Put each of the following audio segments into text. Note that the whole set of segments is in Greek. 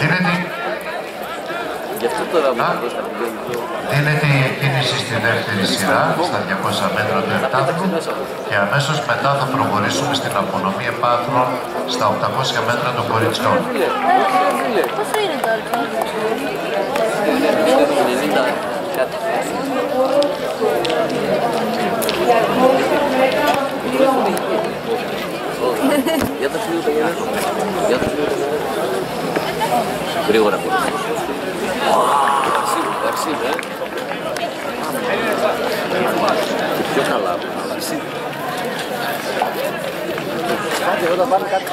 Δίνεται Γι' αυτό τώρα μου Α. το δώστα πηγαίνει πιο... Δίνεται η εκκίνηση στη δεύτερη σειρά, στα 200 μέτρα του επτάθλου και αμέσως μετά θα προχωρήσουμε στην απονομή επάθλων στα 800 μέτρα των κοριτσιών. Πόσο είναι το άλλο. 90 κάτι. Για το φίλο παιδιά. Για το φίλο παιδιά. Γρήγορα πήγα. Merci, merci, ε. Πιο καλά. Merci. Κάτι εδώ θα πάνε κάτι.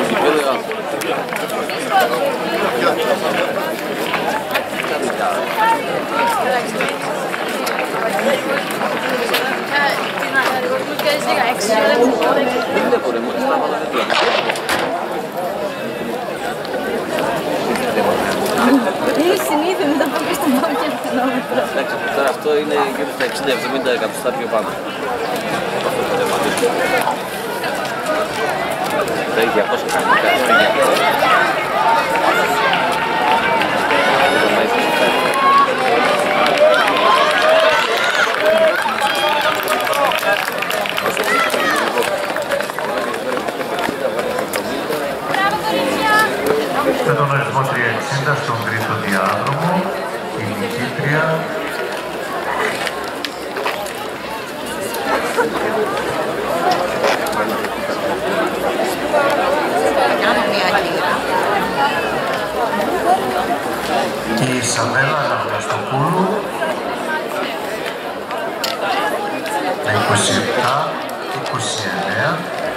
Όχι, πιο ωραία. Εγώ μου Είναι συνήθω μετά πω και στον πάω και χιλιόμετρο. Εντάξει, τώρα αυτό είναι γύρω στα 60-70 εκατοστά πιο πάνω. Αυτό το θέμα. Δεν έχει 200 κανονικά, δεν έχει 200. Με τον αριθμό 360 στον τρίτο διάδρομο, η νικήτρια. Και η Σαβέλα Αναγνωστοπούλου, τα 27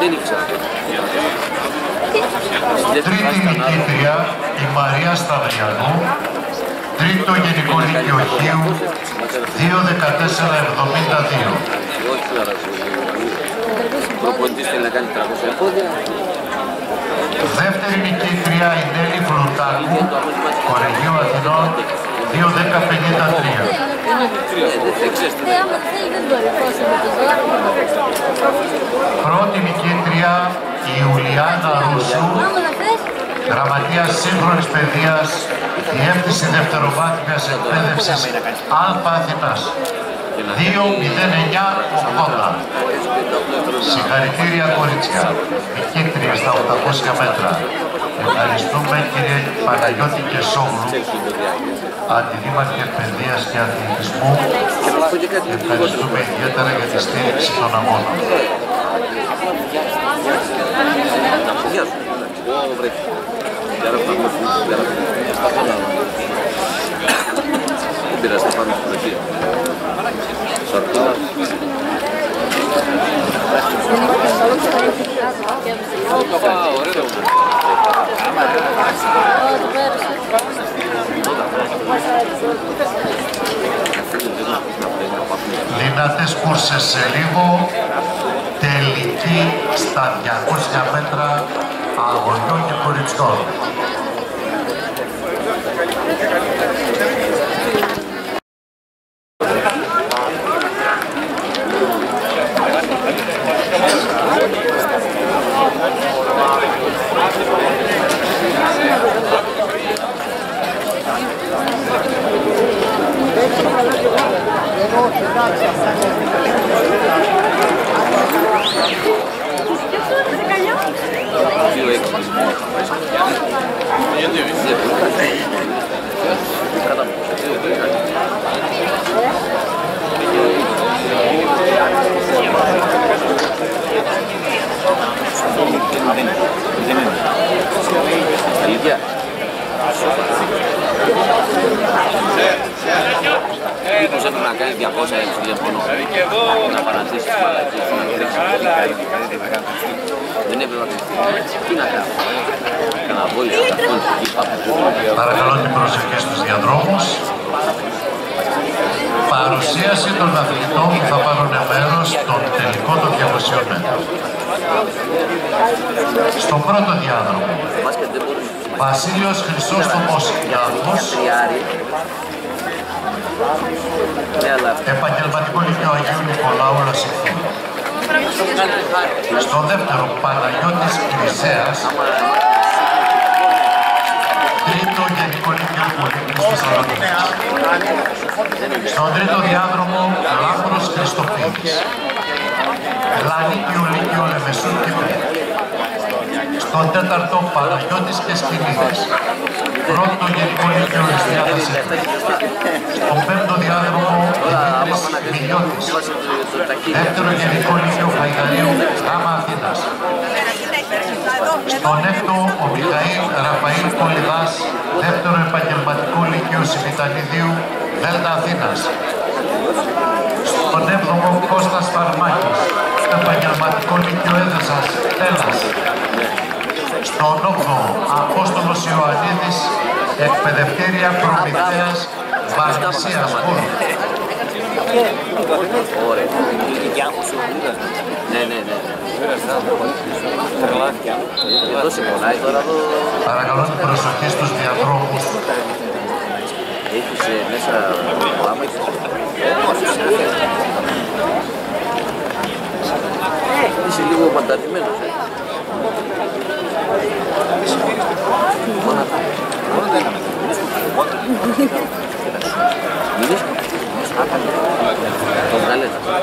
Δεν ήξερα. Στη δεύτερη Τρίτη φάση ήταν άλλο. νικήτρια η Μαρία Σταυριανού, τρίτο γενικό λύκειο Χίου, 2.14.72. Όχι τώρα. Ο προπονητής θέλει να κάνει 300 επόδια. Δεύτερη νικήτρια η Νέλη Φλουτάκου, Κορεγείο Αθηνών, 2.10.53. Ε, Δεν θα ξέρεις τι Ε, άμα θέλει δεν μπορεί. Πόσο με το ζώο. Πρώτη νικήτρια η Ιουλιάνα Ρούσου, Άμα να θες, Γραμματεία Σύγχρονης Παιδείας, Διεύθυνση Δευτεροβάθμιας Εκπαίδευσης Αλφα Αθηνάς. 2.09.80. Συγχαρητήρια κορίτσια. Νικήτρια στα 800 μέτρα. Ευχαριστούμε κύριε Παναγιώτη και Σόγλου, Αντιδήμαρχε Παιδείας και Αθλητισμού, ευχαριστούμε ιδιαίτερα για τη στήριξη των αγώνων. Ωραία. Λίνατες κούρσες σε λίγο, τελική στα 200 μέτρα αγωνιών και κοριτσιών. Παναγιώτης Κρισέας, τρίτο Γενικό Λυκείο Πολίτης Θεσσαλονίκης. Στον τρίτο διάδρομο, Λάμπρος Χριστοφίδης. Λανίκιο Λύκειο Λεμεσού Κύπρου. Στον τέταρτο, Παναγιώτης και Σκηνίδης. Πρώτο Γενικό Λύκειο Εστιάδας Στον πέμπτο διάδρομο, Δημήτρης Μιλιώτης. Δεύτερο Γενικό Λύκειο Χαϊδαρίου, Γάμα Αθήνας. Στον έκτο, ο Μιχαήλ Ραφαήλ Πολυδάς, δεύτερο επαγγελματικό λύκειο Σιμιτανιδίου, Δέλτα Αθήνας. Στον έβδομο, Κώστας Φαρμάκης, επαγγελματικό λύκειο Έδεσας, Έλλας. Στον όγδοο, Απόστολος Ιωαννίδης, εκπαιδευτήρια Προμηθέας, Βαρνησίας, Βούλου. Ωραία. Ναι, ναι, ναι. Εδώ σε πονάει τώρα εδώ. Παρακαλώ την προσοχή στους διαδρόμους. Έχεις ε, μέσα πάμε. Είσαι λίγο μαντατημένος, ε. Μόνος αυτό. Μιλείς. Το βγάλετε. Όχι, θα συνεχίσει τώρα.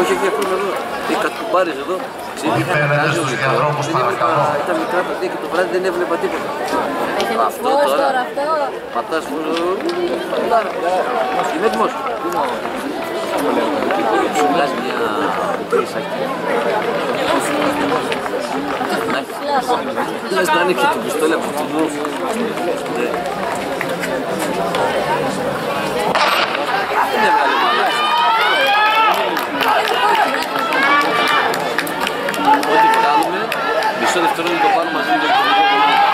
Όχι, όχι, αυτό εδώ. Οι κατουμπάρες εδώ. Όχι φαίνεται στους διαδρόμους, παρακαλώ. Ήταν μικρά παιδιά και το βράδυ δεν έβλεπα τίποτα. Αυτό Πώς τώρα. τώρα αυτό. Πατάς μόνο. Πατάρα. Είμαι έτοιμος; Σου βγάζει μια μικρή σάκη. Να Λες να είναι και το πιστόλι από το μου. Ναι. Δεν έβγαλε μάλλον. Ό,τι βγάλουμε, μισό δευτερόλεπτο πάνω μαζί με το Παναγιώτης και Σκηνίδης.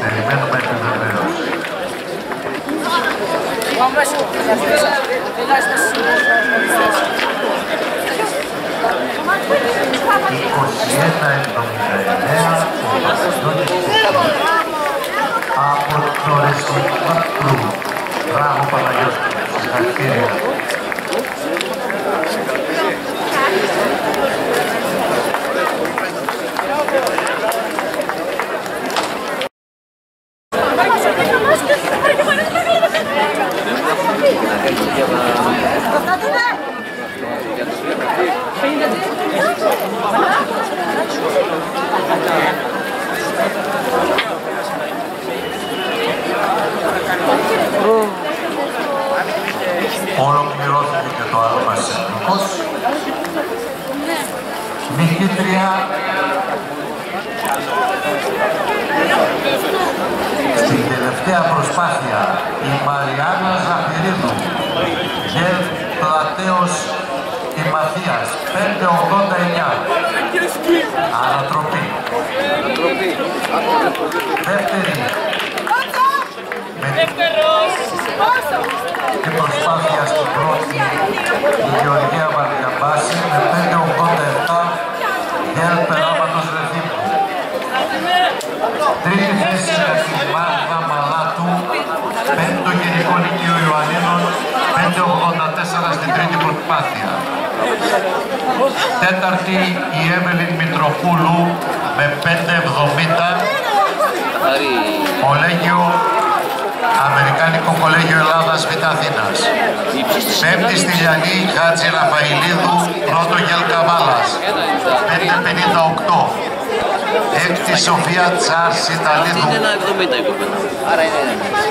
Περιμένουμε την βεβαίωση. Εικοσιέτα εβδομήντα ο Παναγιώτης από το Ρεσιτήμα Κρού. Μπράβο Παναγιώτη, συγχαρητήρια. Για το Ολοκληρώθηκε και το άλλο μας εθνικός. Νικήτρια στην τελευταία προσπάθεια η Μαριάννα Ζαφυρίδου Γερ Πλατέος η Μαθίας 589 Ανατροπή Δεύτερη με την προσπάθεια στην πρώτη η Γεωργία Βαριαμπάση με 587 Γερ Περάματος Ρεθύμου Τρίτη θέση για τη Μάγδα Μαλάτου, πέμπτο Γενικό Λυκείο Ιωαννίνων, 584 στην τρίτη προσπάθεια. Τέταρτη η Έμελιν Μητροπούλου με 570, Κολέγιο Αμερικάνικο Κολέγιο Ελλάδας Β' Αθήνας. Πέμπτη στη Λιανή Χάτζη Ραφαηλίδου, πρώτο Γελ Καβάλας, 558. Έκτη Σοφία Τσάρς Ιταλίδου. Είναι ένα 70 η κοπέλα. Άρα είναι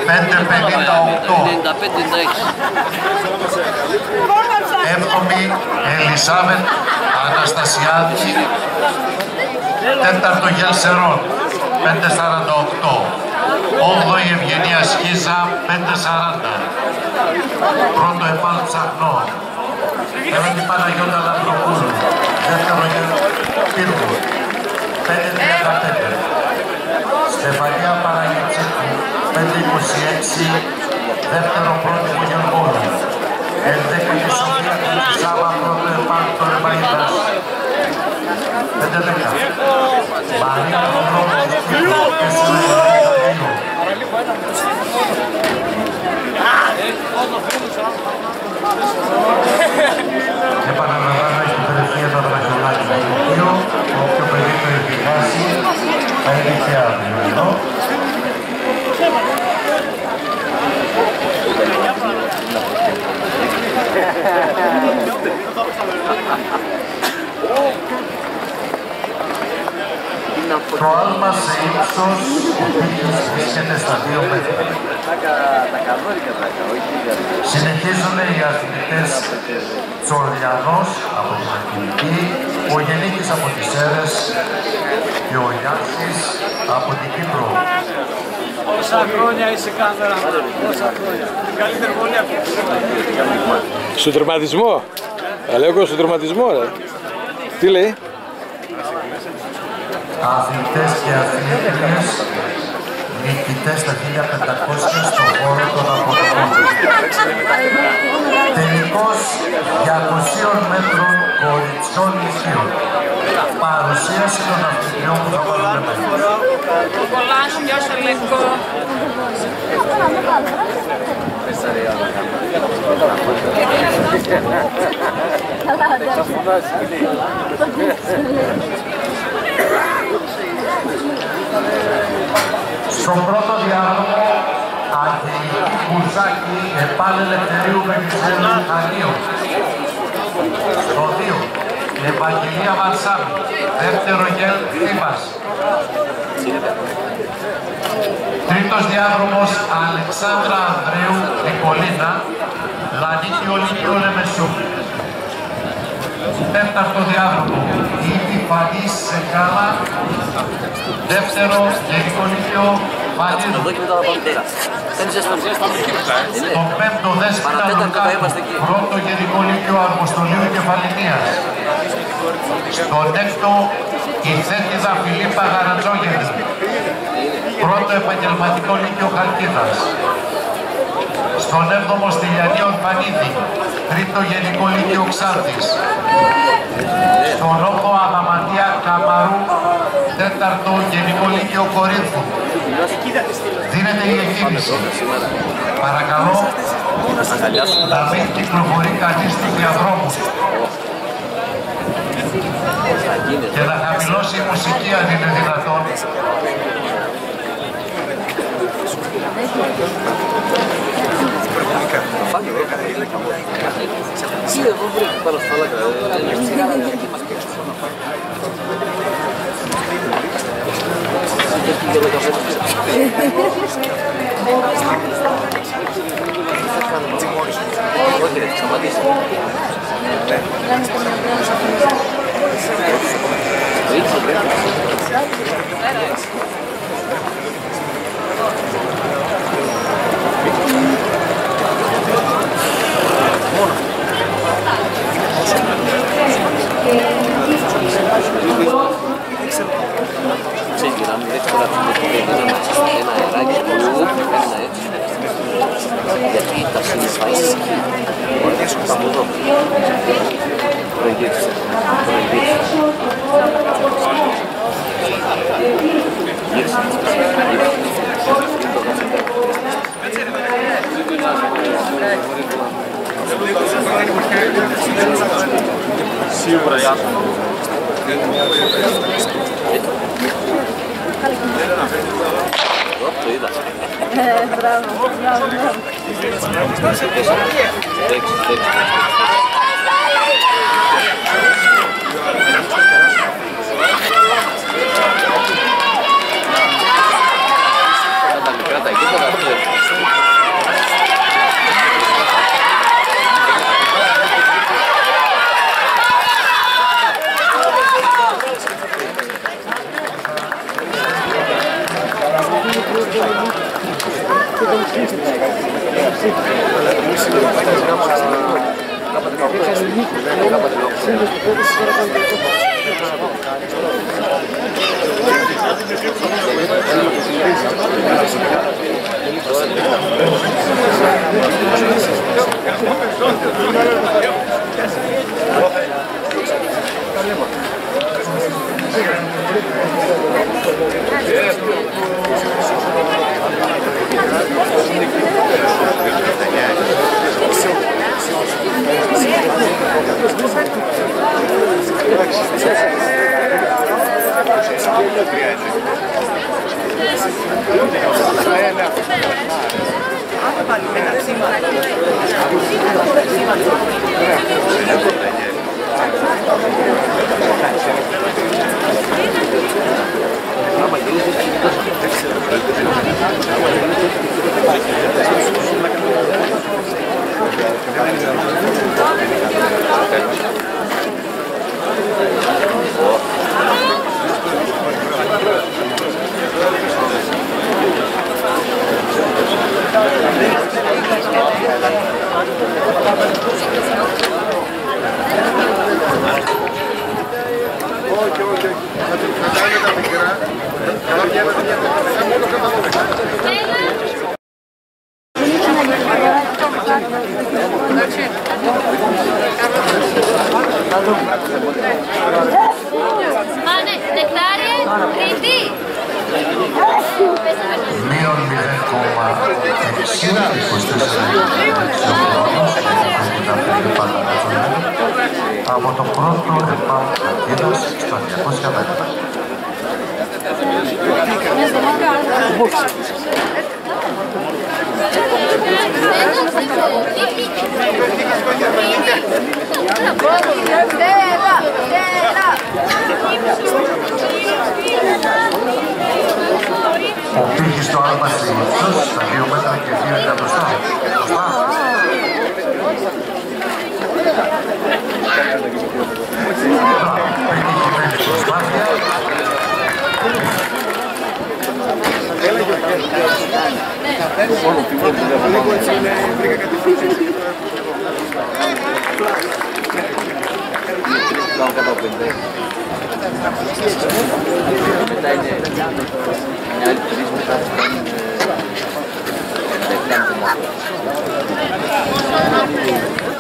558. 95-96. Έβδομη Ελισάβετ Αναστασιάδη. Τέταρτο Γελσερών 548. Όγδοη Ευγενία Σχίζα 540. Πρώτο Επάλ Ψαχνό. Έβδομη Παναγιώτα Λαμπροπούλου. Δεύτερο Πύργου 535. Στεφανία Παναγιώτσικου 526. Δεύτερο πρότυπο Γεωργόλου. Ενδέκατη Σοφία Σάβα πρώτο Επάλ Τορεμαϊδάς. 5-10. Μαρία Προδρόμου Πύργου 4 Επαναλαμβάνω, έχει υπηρεσία τα βραχιολάκια του Λυκείου. Όποιο παιδί το έχει χάσει, θα είναι και αύριο εδώ. Το άλμα σε ύψος επίσης βρίσκεται στα δύο μέτρα. Συνεχίζουν οι αθλητές Τσορλιανός από την Ακτιλική, ο Γενίκης από τις Σέρες και ο Γιάννης από την Κύπρο. Πόσα χρόνια είσαι κάμερα, πόσα χρόνια; Την καλύτερη βολή αυτή. Στον τερματισμό. Αλέκο, στον τερματισμό, ρε. Τι λέει; Αθλητές και αθλήτριες νικητές τα 1500 στον χώρο των αποδομών. Τελικός 200 μέτρων κοριτσιών λυκείων. Παρουσίαση των αθλητριών που θα βάλουμε μέσα. Στον πρώτο διάδρομο Αγγελική Μπουρζάκη επάνω Ελευθερίου Βενιζέλου Χανίου. Στο 2 Ευαγγελία Βαρσάμι, δεύτερο γέλ Θήμας. Τρίτος διάδρομος Αλεξάνδρα Ανδρέου Νικολίνα, Λανίκιο Λίκιο Λεμεσού. Τέταρτο διάδρομο Ήτη Φανής Σεκάλα, δεύτερο Γενικό Λίκιο Βαλίδου. Εδώ και μετά θα πάμε τώρα. Δεν είσαι στον Το πέμπτο δέσποινα Παρατέταρτο θα Λουκάκου, είμαστε εκεί. πρώτο Γενικό Λύκειο Αργοστολίου Κεφαλινίας. Στον έκτο η Θέτιδα Φιλίππα Γαρατζόγερη, πρώτο επαγγελματικό Λύκειο Χαλκίδας. Στον έβδομο Στυλιανή Ορφανίδη, τρίτο Γενικό Λύκειο Ξάνθης. Στον όγδο Αδαμαντία Καμαρού, τέταρτο Γενικό Λύκειο Κορίνθου. Δίνεται η εκκίνηση. Παρακαλώ να μην κυκλοφορεί κανείς στους διαδρόμους και να χαμηλώσει η μουσική αν είναι δυνατόν. Τι εδώ βρήκε πάνω στα φαλάκα. Όχι ρε, σταματήστε. Ρίξε, πρέπει. Ξέρεις, για να μην ρίξεις τώρα αυτό το ένα αεράκι στο λόγο, ένα έτσι. Γιατί τα συνειφάσεις εκεί. Ωραία, σου πάμε εδώ. Προηγήθηκε. Προηγήθηκε. Γύρισε. Σίγουρα, γεια σου. Το είδα. Ε, μπράβο, μπράβο, μπράβο. Τέξι, τέξι. Τα μικρά τα γήπεδα, αυτό Μάνε, νεκτάριε, τρίτη. Μείον 0,6, από το πρώτο ΕΠΑ Αθήνας στα 200 μέτρα. Στέλλα, Στέλλα. Ο πήγε στο άλμα συνήθως στα 2 μέτρα και 2 εκατοστά. Σωστά. Πετυχημένη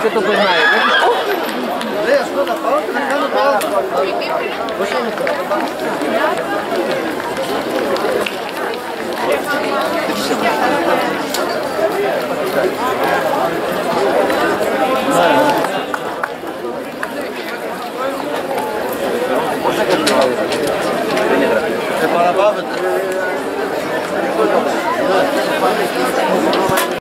Что такое знаю? Да, что-то палка, на камеру палка. Вышел на Você para a barba? Não, não, não.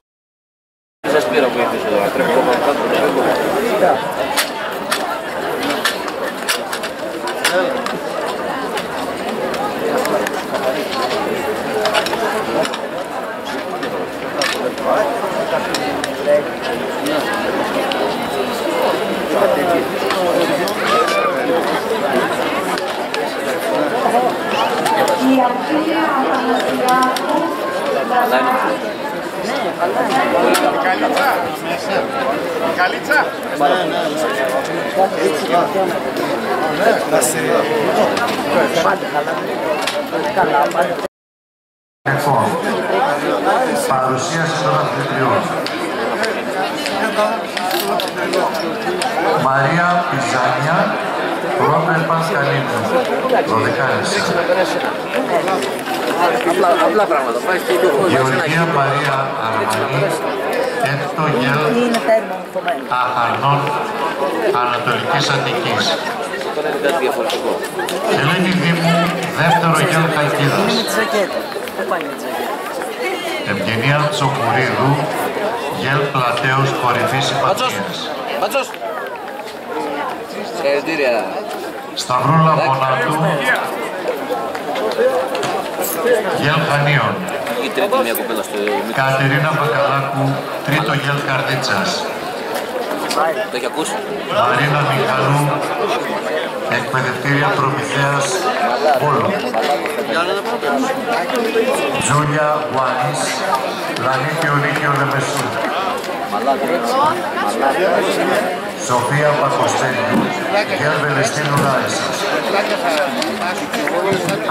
Πλατέους Κορυφής Υπατίας. Μπατσός! Συγχαρητήρια. Σταυρούλα Μονάτου, γελ Χανίων. Η τρίτη μια κοπέλα στο μικρό. Κατερίνα Μπακαλάκου, τρίτο γελ Καρδίτσας. Το έχει ακούσει. Μαρίνα Μιχαλού, εκπαιδευτήρια Προμηθέας Βόλου. Τζούλια Γουάνης, Λανίκιο Λύκειο Λεμεσού. Σοφία Πακοστέλιου, Γελ Βελεστίνου Λάρισας.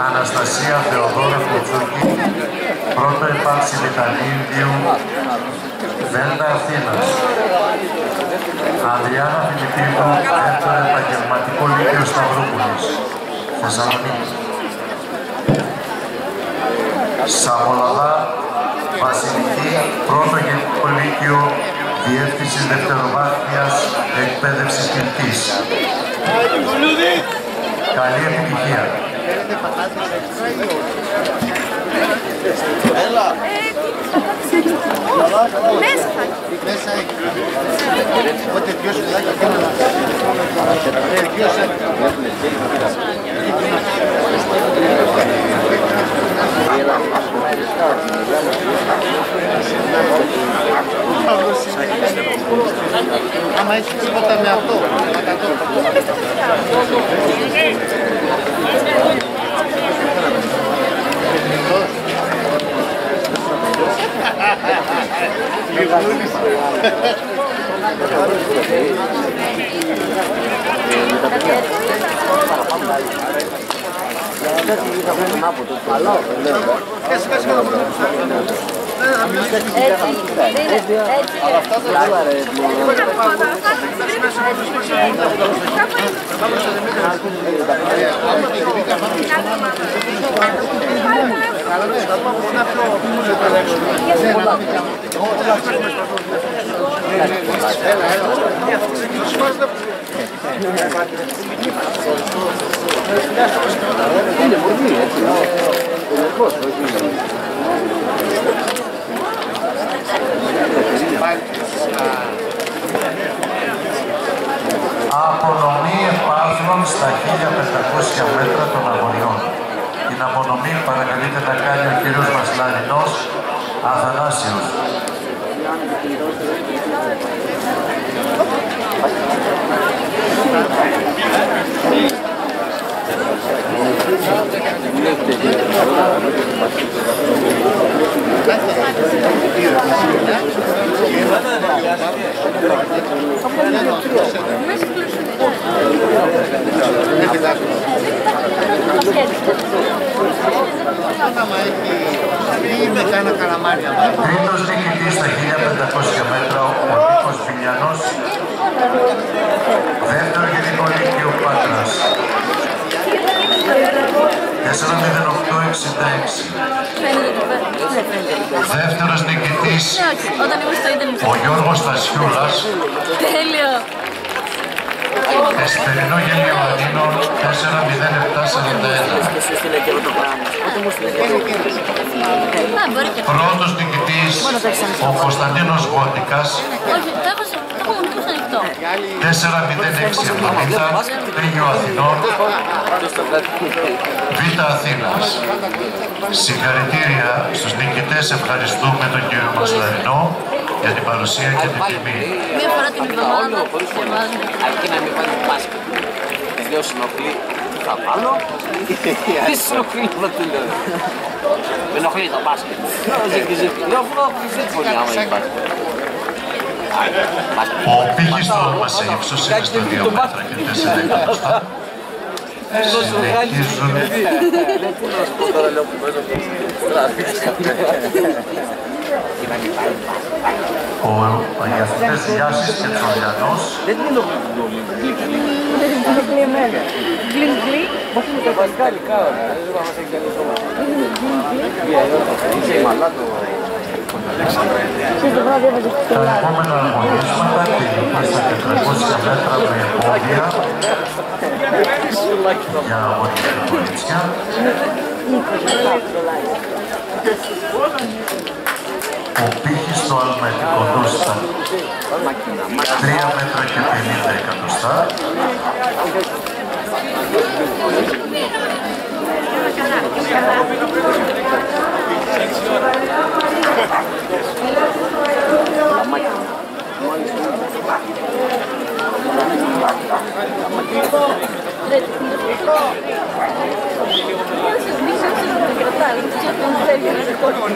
Αναστασία Θεοδόρα Κουτσούκη, πρώτο υπάρξη Βιταλίνδιου, Δέλτα Αθήνας. Αδριάννα Φιλιππίνου, δεύτερο επαγγελματικό λύκειο Σταυρούπολης, Θεσσαλονίκη. Σαμολαδά Βασιλική, πρώτο γενικό λύκειο Διεύθυνσης Δευτεροβάθμιας Εκπαίδευσης Κυρκής. Καλή επιτυχία. Ε, Μέσα έχει. Οπότε δυο σουδάκια και ένα Ε, δυο σάκια. Άμα έχει τίποτα με αυτό, με κατώ. Απονομή επάρθρων στα 1500 μέτρα των αγωριών. Την απονομή παρακαλείται να κάνει ο κύριος Μασλαρινός Αθανάσιος. Άμα έχει ή με κάνα καλαμάρια. Τρίτος νικητής στα 1500 μέτρα ο Νίκος Βιλιανός. Δεύτερο γενικό λύκειο Πάτρας. 4.08.66. Δεύτερος νικητής Όταν ήμουν στο ίντερνετ. ο Γιώργος Στασιούλας. Τέλειο. Εσπερινό γελίο Αθήνων 4.07.41. Α, μπορεί και. Πρώτος νικητής ο Κωνσταντίνος Γότικας 406 Πέγιο Αθηνών Β' Αθήνας Συγχαρητήρια στους νικητές ευχαριστούμε τον κύριο Μασλαρινό για την παρουσία και την τιμή. Μία φορά την εβδομάδα αρκεί μην μπάσκετ. Τι θα βάλω, τι του λέω. Με ενοχλεί το μπάσκετ. Να. Ο πύχιστος σε ύψος είναι στο 2 μέτρα και 4 εκατοστά. Συνεχίζουν Τώρα λέω που παίζω ο οι αθλητές Γιάσης και Τσολιανός Δεν την ενοχλεί. Είναι κλειμένο. Γκλιν τα στο λάδι. επόμενα αγωνίσματα τελικά στα 400 μέτρα με εμπόδια για αγωνία και κορίτσια. Ο πύχης στο αλμετικό στα 3 μέτρα και 50 εκατοστά.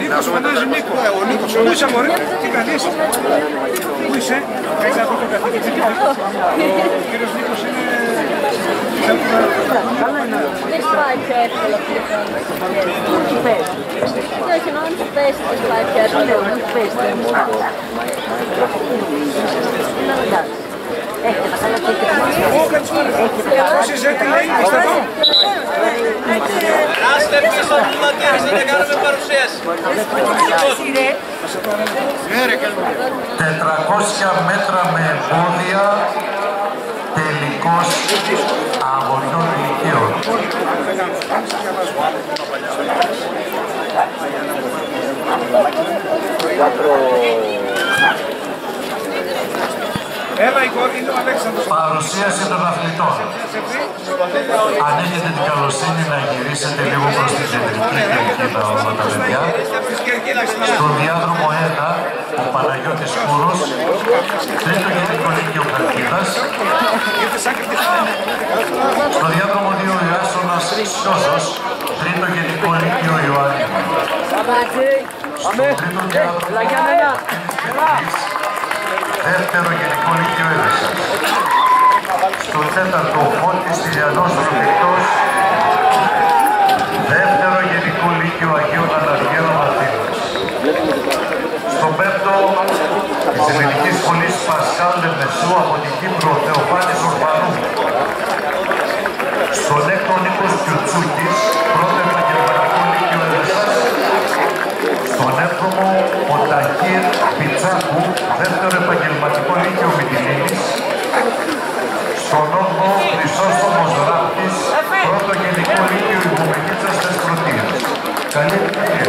Να σου φαντάζει Νίκο. Ο Νίκος. Πού είσαι μωρέ. Τι κάνεις; Πού είσαι; Έχεις να πει τον καθηγητή. Ο κύριος Νίκος είναι... Δεν υπάρχει εύκολο Όχι, εννοώ αν πέσει δεν υπάρχει εύκολο. Έχετε τα καλά και Ω, καλησπέρα. Πώς είσαι, τι λέει, είστε εδώ. Περάστε πίσω στο πληματήρι, δεν κάνουμε παρουσίαση. 400 μέτρα με εμπόδια τελικός αγωνιών ηλικίων. Έλα, η κόρη είναι ο Αλέξανδρος. Παρουσίαση των αθλητών. Αν έχετε την καλοσύνη να γυρίσετε λίγο προς την κεντρική κερκίδα όλα τα παιδιά. Στο διάδρομο 1, ο Παναγιώτης Κούρος, τρίτο γενικό λύκειο Καρκίδας. Στο διάδρομο 2, ο Ιάσονας Σιώσος, τρίτο γενικό λύκειο Ιωάννη. Στο τρίτο διάδρομο, δεύτερο γενικό λύκειο Έδεσας. Στο τέταρτο, ο Φώτης Τηλιανός Ροδεκτός, δεύτερο γενικό λύκειο Αγίων Αναργύρων Αθήνας. Στο πέμπτο, της Ελληνικής Σχολής Πασκάλ Λεμεσού από την Κύπρο, Θεοφάνης Ορφανού. Στον έκτο, Νίκος Κιουτσούκης, πρώτο επαγγελματικό λύκειο Έδεσας. Στον έβδομο, ο Ταχύρ Πιτσάκου, δεύτερο επαγγελματικό λύκειο Μητυλίνης. Στον όγδο, Χρυσόστομος Ράπτης, πρώτο γενικό λύκειο Υπομενίτσας Θεσπρωτείας. Καλή επιτυχία.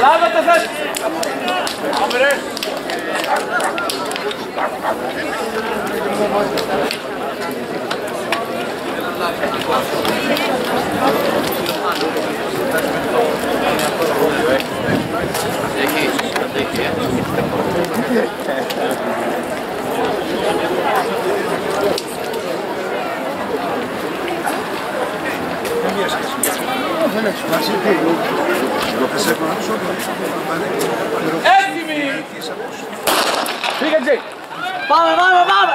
Lava tazat. Λάβατε θέση. Πάμε Έτοιμοι! Πήγε Τζέι! Πάμε, πάμε, πάμε!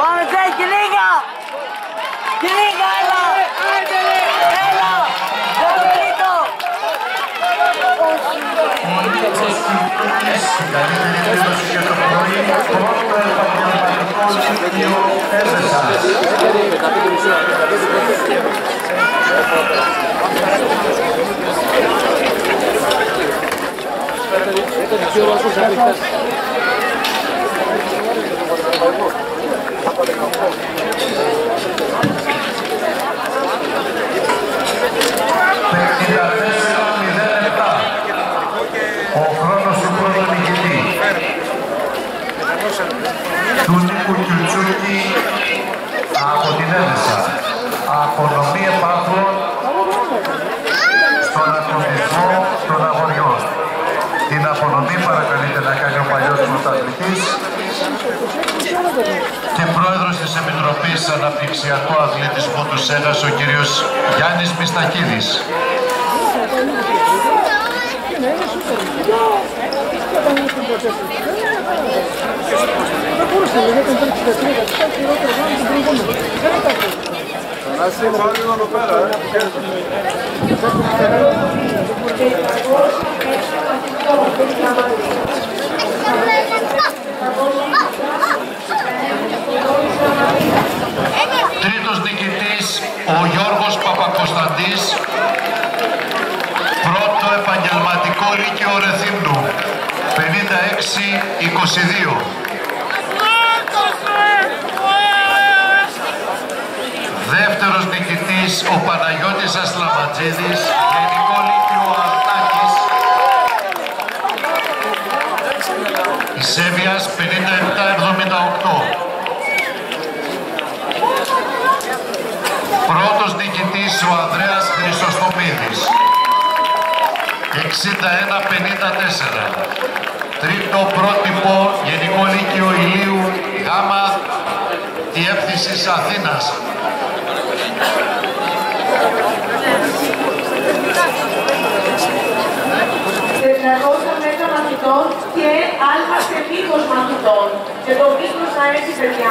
Πάμε Τζέι, κυλίγα! Κυλίγα, έλα! Έλα! Για το τρίτο! Η καλύτερη δήλωση για το πρωί, πρώτο επαγγελματικό λύκειο Έδεσας. Ο χρόνος του πρώτου νικητή. Του Νίκου Κιουτσούκη από την Έδεσα. Απονομή επάθρων στον αθλητισμό των αγοριών. Την απονομή παρακαλείται να κάνει ο παλιός πρωταθλητής και πρόεδρος της Επιτροπής Αναπτυξιακού Αθλητισμού του ΣΕΝΑΣ ο κύριος Γιάννης Μιστακίδης. Τρίτος νικητής ο Γιώργος Παπακοσταντής. Πρώτο επαγγελματικό λύκειο Ρεθύμνου. 56-22. Δεύτερος νικητής ο Παναγιώτης Ασλαματζίδης, Γενικό Λύκειο Αρτάκης. Σέβιας 59. Νικητής ο Ανδρέας Χρυσοστομίδης. 61-54. Τρίτο πρότυπο Γενικό Λύκειο Ηλίου Γάμα Διεύθυνσης Αθήνας. μέτρα μαθητών και άλφα σε μήκος μαθητών. Και το μήκος θα έρθει παιδιά.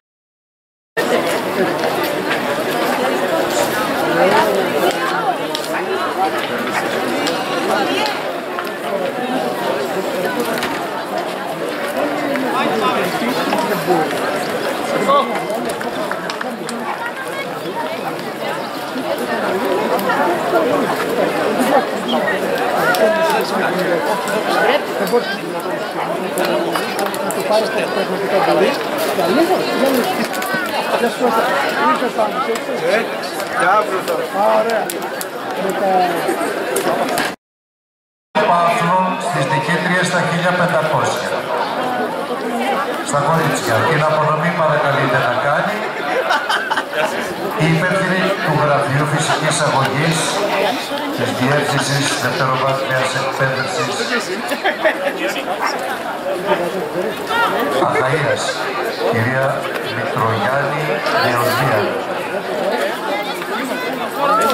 Πάθλων στις δικήτριες στα 1500. Στα κορίτσια. Την απονομή παρακαλείται να κάνει η υπεύθυνη του Γραφείου Φυσικής Αγωγής της Διεύθυνσης Δευτεροβάθμιας Εκπαίδευσης Αχαΐας, κυρία Μητρογιάννη Γεωργία.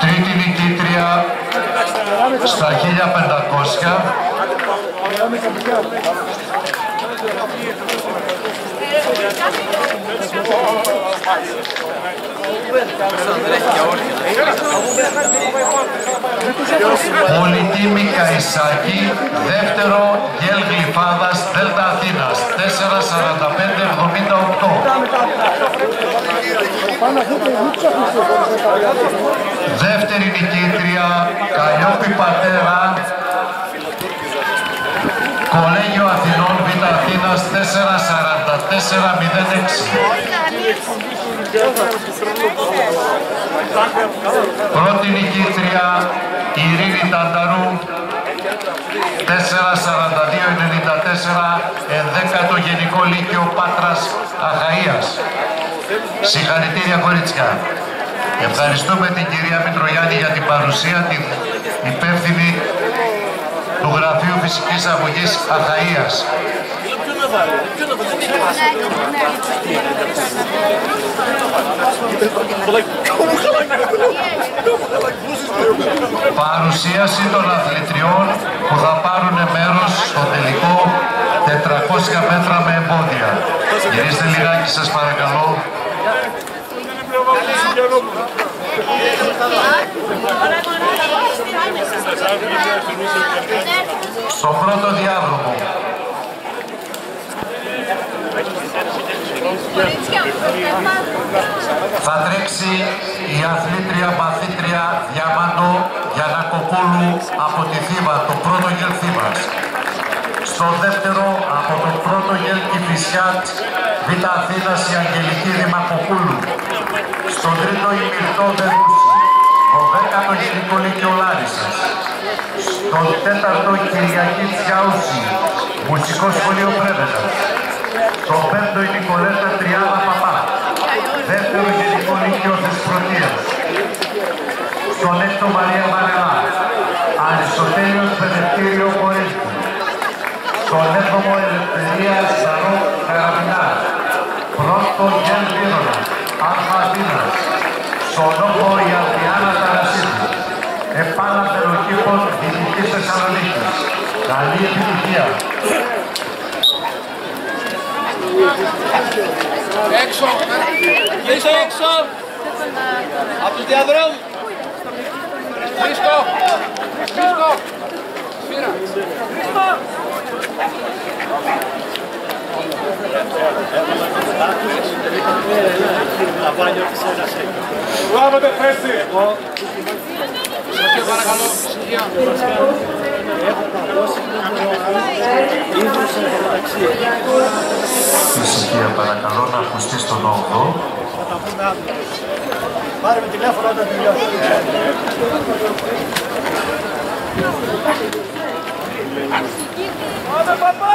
Τρίτη νικήτρια στα 1500 Πολυτίμη Καϊσάκη, δεύτερο Γελ Γλυφάδας, Δέλτα Αθήνας, 4.45.78. Δεύτερη νικήτρια, Καλλιόπη Πατέρα, Κολέγιο Αθηνών Β' Αθήνας 4.44.06. Πρώτη νικήτρια, Ειρήνη Τανταρού 4.42.94 ενδέκατο Γενικό Λύκειο Πάτρας Αχαΐας. Συγχαρητήρια κορίτσια. Ευχαριστούμε την κυρία Μητρογιάννη για την παρουσία, την υπεύθυνη του Γραφείου Φυσικής Αγωγής Αχαΐας. Παρουσίαση των αθλητριών που θα πάρουν μέρος στο τελικό 400 μέτρα με εμπόδια. Γυρίστε λιγάκι σας παρακαλώ. Στον πρώτο διάδρομο. Θα τρέξει η αθλήτρια μαθήτρια Διαμάντο Γιανακοπούλου από τη Θήβα, το πρώτο γελ Θήβας. Στο δεύτερο από το πρώτο γελ Κηφισιάτ Β' Αθήνας η Αγγελική Δημακοπούλου. Στον τρίτο η Μυρτώ Δερούση, το δέκατο γενικό Λύκειο Λάρισας. στο τέταρτο Κυριακή Τσιάουση, Μουσικός Σχολείο Πρέβετας. Το πέμπτο η Νικολέτα Τριάδα Παπά, δεύτερο Γενικό Λύκειο Θεσπρωτείας. Στον έκτο Μαρία Μαρελά, Αριστοτέλειος Παιδευτήριο Κορίνθου. Στον έβδομο Ελευθερία Σαρό Καραμινά, πρώτο Γεν Βίρονα, Αλφα Αθήνας. Στον όγκο η Αδριάννα Ταρασίδη. Επάνα Τελοκήπων Δυτικής Θεσσαλονίκης. Καλή επιτυχία. Έξω! Πίσω! Έξω! Από τους διαδρόμους! Βρίσκω! Βρίσκω! Σφύρα! Βρίσκω! Λάβετε θέση. Ησυχία παρακαλώ! Ησυχία! Ησυχία παρακαλώ να ακουστεί στον 8ο. Πάρε με τηλέφωνο όταν τελειώσει. Πάμε παπά.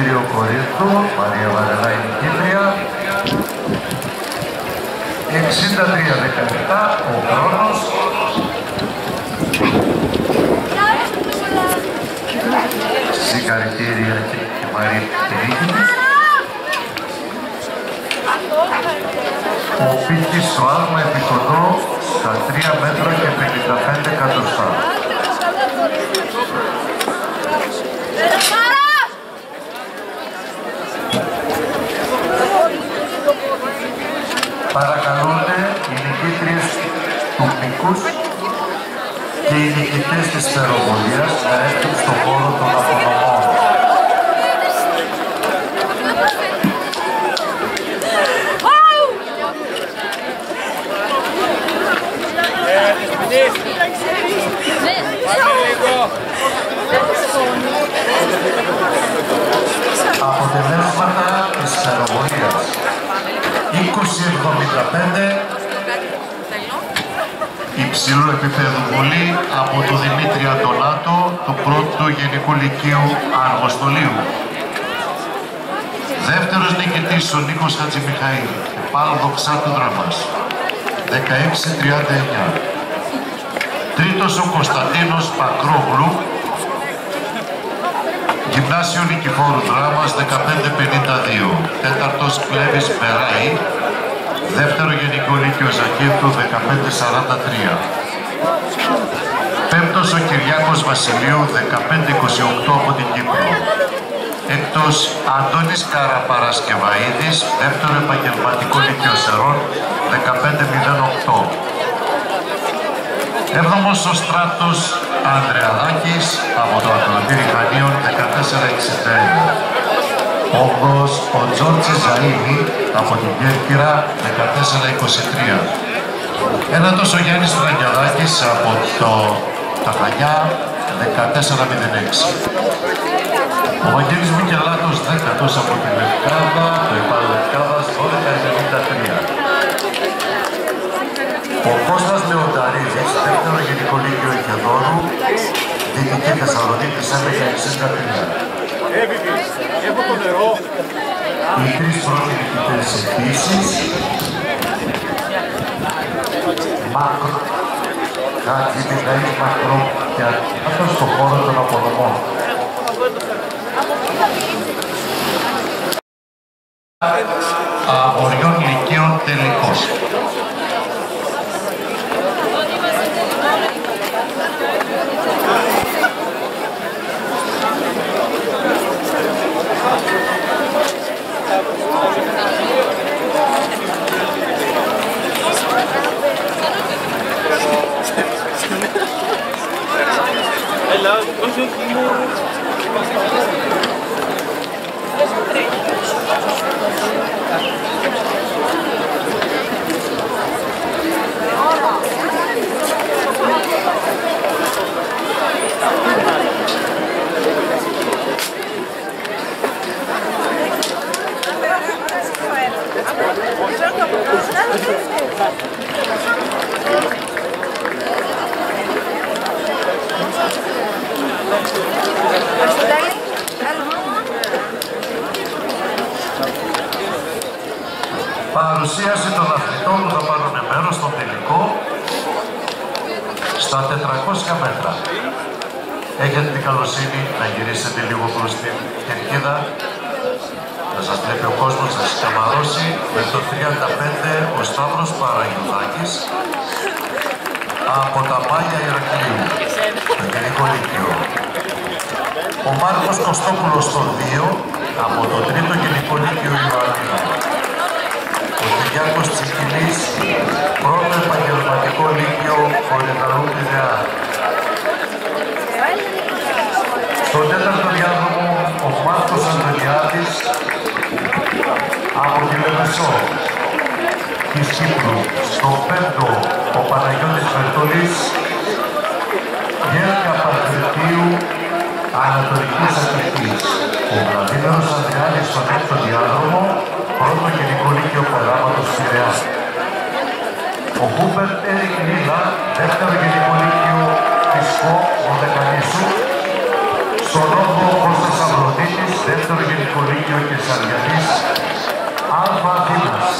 Εκπαιδευτήριο Κορίνθου, Μαρία Μαρελά η νικήτρια. 63-17 ο χρόνος. Συγχαρητήρια και η Μαρία Πυρίκη. Ο Πίκης στο άλμα επικοντό στα 3 μέτρα και 55 εκατοστά. Του Πίκους και οι νικητές της Φεροβολίας να έρθουν στον χώρο των απονομών. Αποτελέσματα της Φεροβολίας. 20-75 υψηλού επίπεδου βολή από τον Δημήτρη Αντωνάτο του πρώτου Γενικού Λυκείου Αργοστολίου. Δεύτερος νικητής ο Νίκος Χατζημιχαήλ, πάλι δοξά του δράμας, 16-39. Τρίτος ο Κωνσταντίνος Πακρόγλου, Γυμνάσιο Νικηφόρου Δράμας 1552. Τέταρτος Κλέβης Περάη. Δεύτερο Γενικό Λύκειο Ζακύρτου 1543. Πέμπτος ο Κυριάκος Βασιλείου 1528 από την Κύπρο. Έκτος Αντώνης Καραπαρασκευαίδης, δεύτερο επαγγελματικό Λύκειο Σερών 1508. Έβδομος ο Στράτος Ανδρεαδάκης από το Ακροτήρι Χανίων 1461. Όγκος ο Τζόρτζι Ζαΐβη από την Κέρκυρα 14-23. Ένα τόσο Γιάννης Φραγκιαδάκης από το τα Χανιά 14-06. Ο Βαγγέλης Μικελάτος δέκατος από την Λευκάδα, το υπάλληλο Λευκάδας 12-93. Ο Κώστας Λεονταρίδης, δεύτερο γενικό Λίγιο Ικεδόρου, Δυτική Θεσσαλονίκη 11.63. Έχω το νερό. Μικρής προσεκτικές επίσης. Μάκρο. Κάτι που να κάνει μακρό και αυτό στο χώρο των αποδομών. Αγοριών ηλικίων τελικός. Γιώργης Αργιανής, Αλφα Δήμας,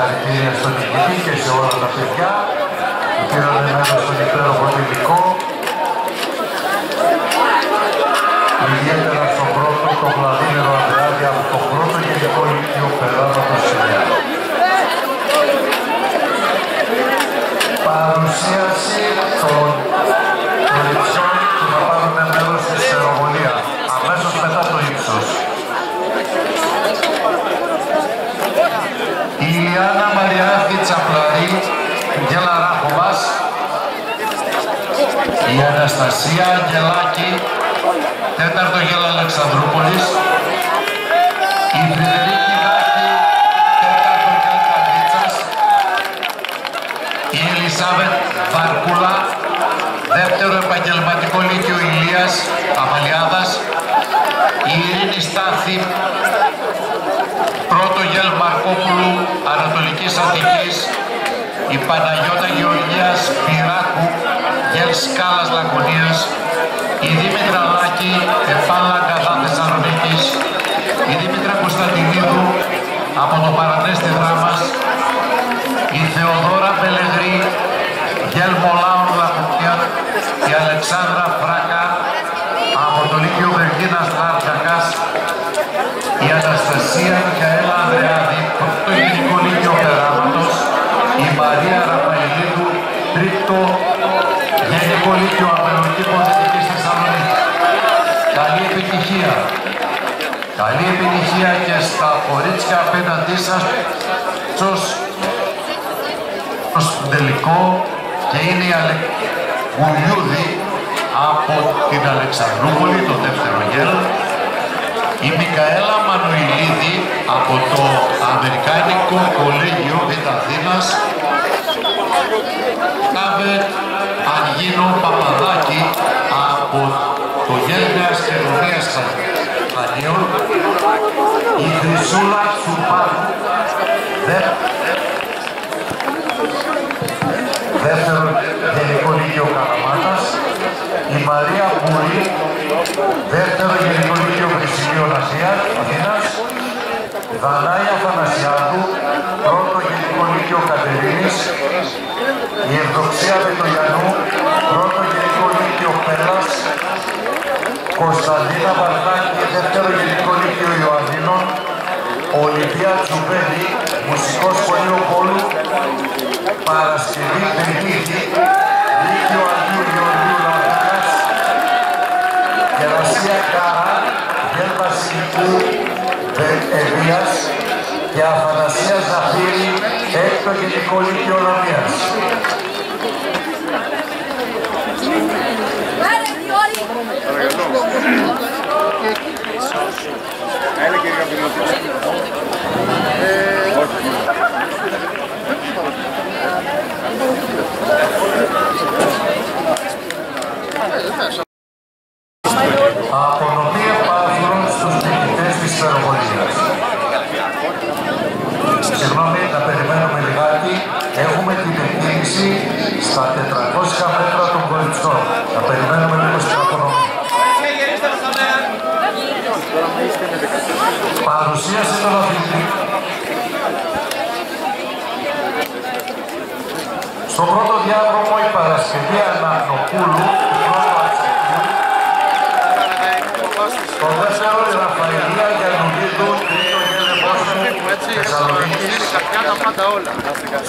συγχαρητήρια στον νικητή και σε όλα τα παιδιά που πήραν μέρος στον υπέροχο τελικό. Ιδιαίτερα στον πρώτο, τον Βλαδίμηρο Ανδράδη από το πρώτο γενικό λύκειο Πελάτα του Σιλιά. Παρουσίαση των κοριτσιών που θα πάρουν μέρος στη σερομονία αμέσως μετά το ύψος. Η Ιλιάνα Μαριάδη Τσαπλαρή, Γέλα Ράχοβας, η Αναστασία Αγγελάκη, τέταρτο Γέλα Αλεξανδρούπολης, η Φρυδερίκη Δάκη, τέταρτο Γέλα Καρδίτσας, η Ελισάβετ Βαρκούλα, δεύτερο επαγγελματικό λύκειο Ηλίας Αμαλιάδας, η Ειρήνη Στάθη, πρώτο Γελ Μαρκόπουλου Ανατολικής Αττικής, η Παναγιώτα Γεωργίας Πυράκου, Γελ Σκάλας Λακωνίας, η Δήμητρα Λάκη, Εφάλα Καδά Θεσσαλονίκης, η Δήμητρα Κωνσταντινίδου από το Παρανέστη Δράμας, η Θεοδόρα Πελεγρή, Γελ Μολάων Λακουνία, η Αλεξάνδρα Φράκα από το Λύκειο Βεργίνας Λάρτζακας, η Αναστασία Μικαέλα Ανδρεάδη, το Γενικό Λύκειο Περάματος, η Μαρία Ραφαηλίδου, τρίτο Γενικό Λύκειο Αμερική Πολιτικής Θεσσαλονίκη. Καλή επιτυχία. Καλή επιτυχία και στα κορίτσια απέναντί σας. Στους στον τελικό και είναι η Ale... Γουλιούδη από την Αλεξανδρούπολη, το δεύτερο γέρο, η Μικαέλα Μανουηλίδη από το Αμερικάνικο Κολέγιο Β' Αθήνας, Κάβετ Αγίνο Παπαδάκη από το Γέλγα Αστυνομίας Χανίων, η Χρυσούλα Τσουπάνου, δεύτερο Γενικό Λύκειο Καραμάτας, η Μαρία Μπουρή, δεύτερο Γενικό Λύκειο Χρυσιλίων Ασίας, Αθήνας, Δανάη Αθανασιάδου, πρώτο Γενικό Λύκειο Κατερίνης, η Ευδοξία Βετογιανού, πρώτο Γενικό Λύκειο Πέλλας, Κωνσταντίνα Βαρδάκη, δεύτερο Γενικό Λύκειο Ιωαννίνων, Ολυμπία Τσουβέλη, μουσικός σχολείο Πόλου, Παρασκευή Τριμίδη, Λύκειο Αγίου Γεωργίου Λαβράκας, Κερασία Κάρα, Γέλ Βασιλικού Ευβίας και Αθανασία Ζαφύρη, έκτο Γενικό Λύκειο Λαμίας. Έλα κύριε Καπηλώτη. Απονομή επάθυρων στους νικητές της υπεροβολίας. Συγγνώμη, να περιμένουμε λιγάκι. Έχουμε την εκκίνηση στα 400 μέτρα των κοριτσών. Να περιμένουμε λίγο στην απονομή. Παρουσίαση των αθλητών. Στο πρώτο διάδρομο η Παρασκευή Αναγνοπούλου, του πρώτου αξιωτικού, στο δεύτερο η Ραφαηλία Γιαννουδίδου, τρίτο Γέλε Μπόσμου, Θεσσαλονίκης,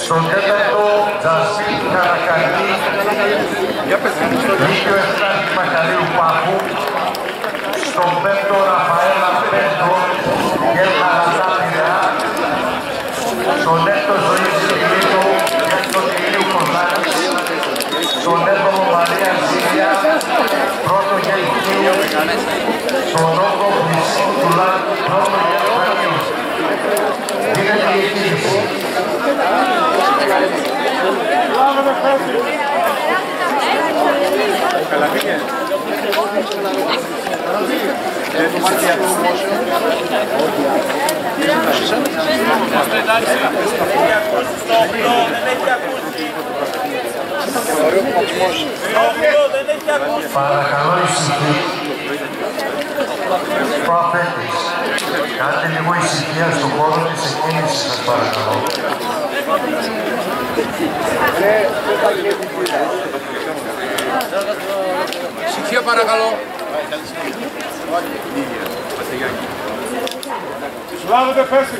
στον τέταρτο Τζασίν Καρακαλή, Λύκειο Εφτάκη Μακαρίου Πάπου, στον πέμπτο Ραφαέλα Πέντο, Γέλα Ραζά Πειραιά, στον έκτο Ζωή Σιλίτο, έκτο Τηλίου Κοζάνης, στον έβδομο Μαρία Ζήλια, πρώτο Γελκίου, στον όγκο Χρυσή Τουλά, πρώτο Γελκίου. Δίνεται η εκκίνηση. Καλά πήγε. Δεν του μάθει αυτό όμως. Παρακαλώ ησυχή. Προαπέτης. Κάντε λίγο ησυχία στον χώρο της εκκίνησης σας παρακαλώ. Ησυχία παρακαλώ. Λάβετε πέσει.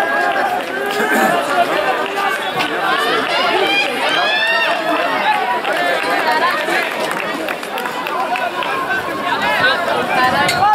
Έτοιμες!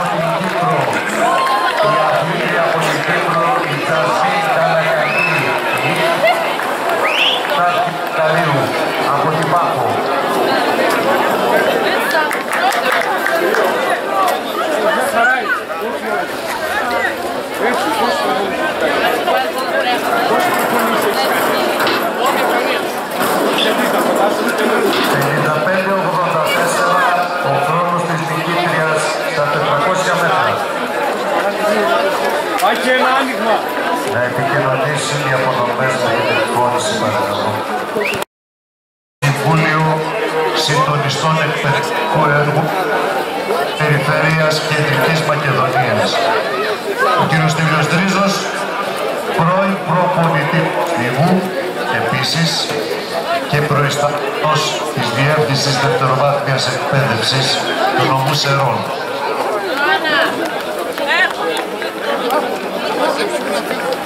από την Κύπρο. Η αθλήτρια από την Κύπρο, η Τζασί Καλακακή. Τάκη Καλίου, από την Πάχο. ο χρόνος της νικήτριας στα 400 μέτρα. Άκη ένα άνοιγμα. Να επικοινωνήσει οι αποδομές με την εκφώνηση παρακαλώ. Συμβούλιο Συντονιστών Εκπαιδευτικού Έργου Περιφερείας Κεντρικής Μακεδονίας. Ο κ. Στήλιος Τρίζος, πρώην προπονητή Λιγού, επίσης και προϊστάμενος της Διεύθυνσης Δευτεροβάθμιας Εκπαίδευσης του νομού Σερών. Στη σφαιροβολία ο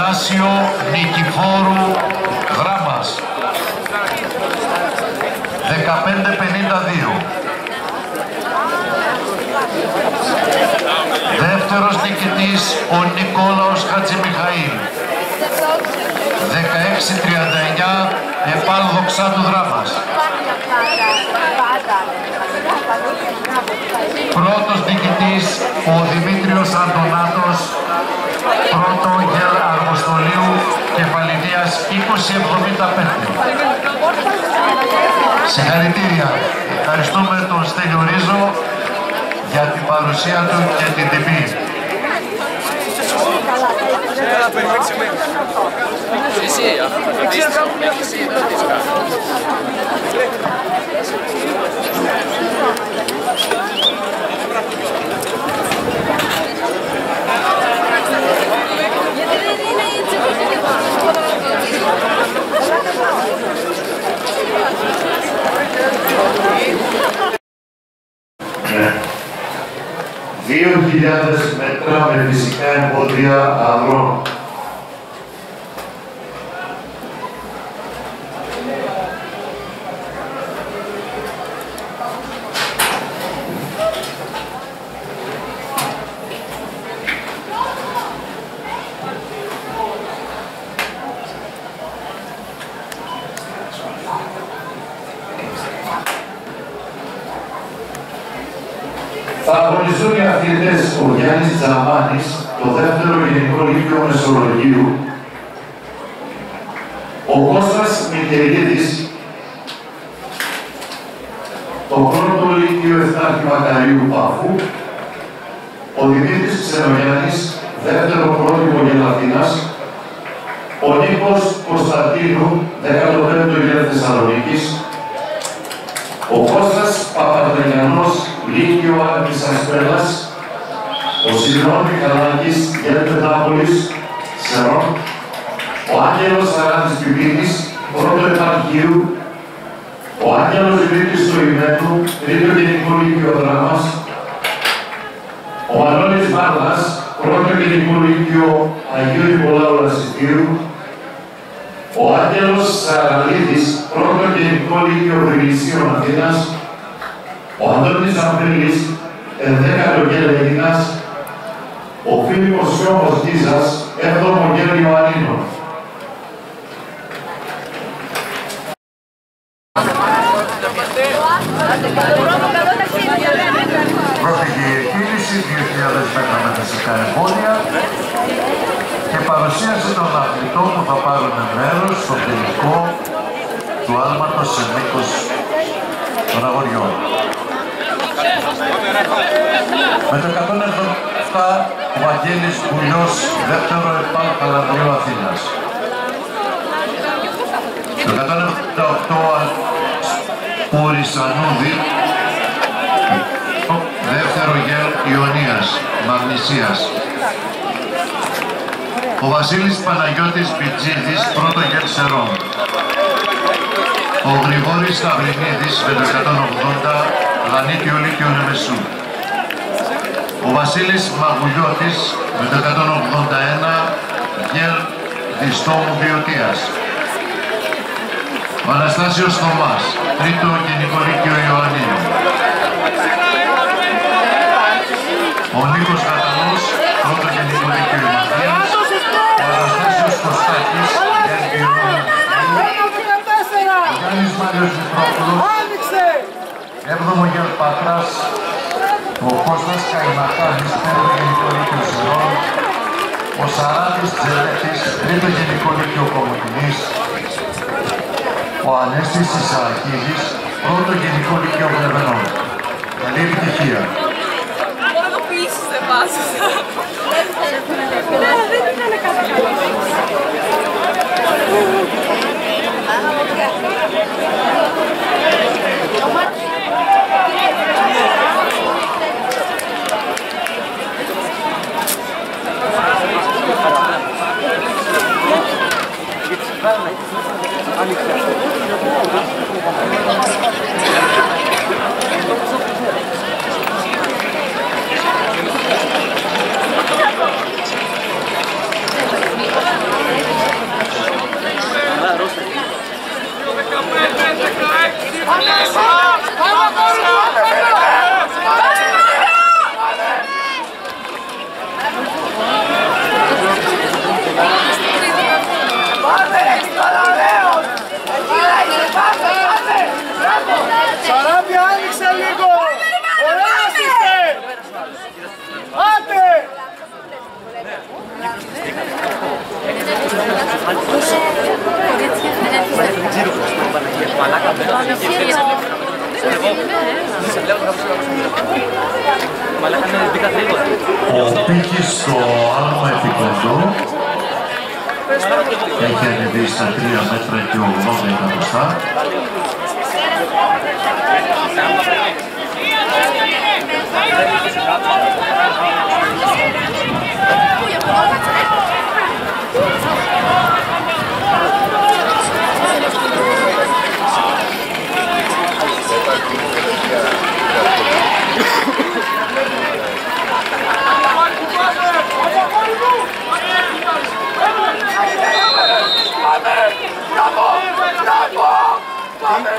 Γυμνάσιο Νικηφόρου Γράμμας. 15-52. Δεύτερος νικητής ο Νικόλαος Χατζημιχαήλ. 16-39 επάλδοξα του Δράμας. Πρώτος νικητής ο Δημήτριος Αντωνάτος, πρώτο και φαλιτίας κεφαλιδίας 2075. Συγχαρητήρια. Ευχαριστούμε τον Στέλιο Ρίζο για την παρουσία του και την τιμή. Ναι. 2.000 μέτρα με φυσικά εμπόδια αγρών. Τζαμάνης, το δεύτερο Γενικό Λύκειο Μεσολογίου, ο Κώστας Μιχελίδης, το πρώτο Λύκειο Εθνάρχη Μακαρίου Παφού, ο Δημήτρης Ξενογιάννης, δεύτερο πρότυπο Γελαθίνας, ο Νίκος Κωνσταντίνου, 15ο Γελ Θεσσαλονίκης, ο Κώστας Παπαδρεγιανός, Λύκειο Άγνης Ασπέλας, ο Σιλών Μιχαλάκης, Γελ Πετάπολης, Σερών, ο Άγγελος Σαράντης Πιπίνης, πρώτο επαρχείου, ο Άγγελος Δημήτρης Στοημένου, τρίτο γενικό Λύκειο Δράμας, ο Μανώλης Μάρλας, πρώτο γενικό Λύκειο Αγίου Νικολάου Λασιτήρου, ο Άγγελος Σαραλίδης, πρώτο γενικό Λύκειο Βρυλισίων Αθήνας, ο Αντώνης Αμπρίλης, ενδέκατο γέλ Έλληνας, ο Φίλιππος Σιώμος Γκίζας, έβδομο γέλ Ιωαννίνων. Πρώτη κίνηση, 2.000 μέτρα με φυσικά εμβόλια και παρουσίαση των αθλητών που θα πάρουν μέρος στο τελικό του άλματος σε μήκος των αγοριών. Με το 107 ο Βαγγέλης Μπουλιός, δεύτερο ΕΠΑΛ Καλαβρίου Αθήνας. Το 178 Πούρης Ανούδη, δεύτερο γέλ Ιωνίας, Μαγνησίας. Ο Βασίλης Παναγιώτης Μπιτζίδης, πρώτο γέλ Σερών. Ο Γρηγόρης Σταυρινίδης, με το 180, Δανίκιο Λύκειο Νεμεσού. Ο Βασίλης Μαγουλιώτης, με το 181, γέλ Διστόμου Βιωτίας. Ο Αναστάσιος Θωμάς, τρίτο Γενικό Λύκειο Ιωαννίνου. Ο Νίκος Κατανός, πρώτο Γενικό Λύκειο Μαθίας. Ο Αναστάσιος Κωστάκης, Γενικό Ο Γιάννης Μάριος Μητρόπουλος, έβδομο Γερ Πατράς. Ο Κώστας Καϊμακάνης, πέμπτο Γενικό Λύκειο Σερών. Ο Σαράτης Τζελέτης, τρίτο Γενικό Λύκειο Κομωτινής. Ο Ανέστης Ισαρακίδης, πρώτο Γενικό Λύκειο Βλεβενών. Καλή επιτυχία. Μόνο το πείσεις δεν βάζεις. Ναι, δεν ήταν καλά. Σαράπη άνοιξε λίγο! Ωραίος είστε! Άντε! Ο Πίκης στο άλμα επικοντό έχει ανεβεί στα 3 μέτρα και 80 εκατοστά. Πάμε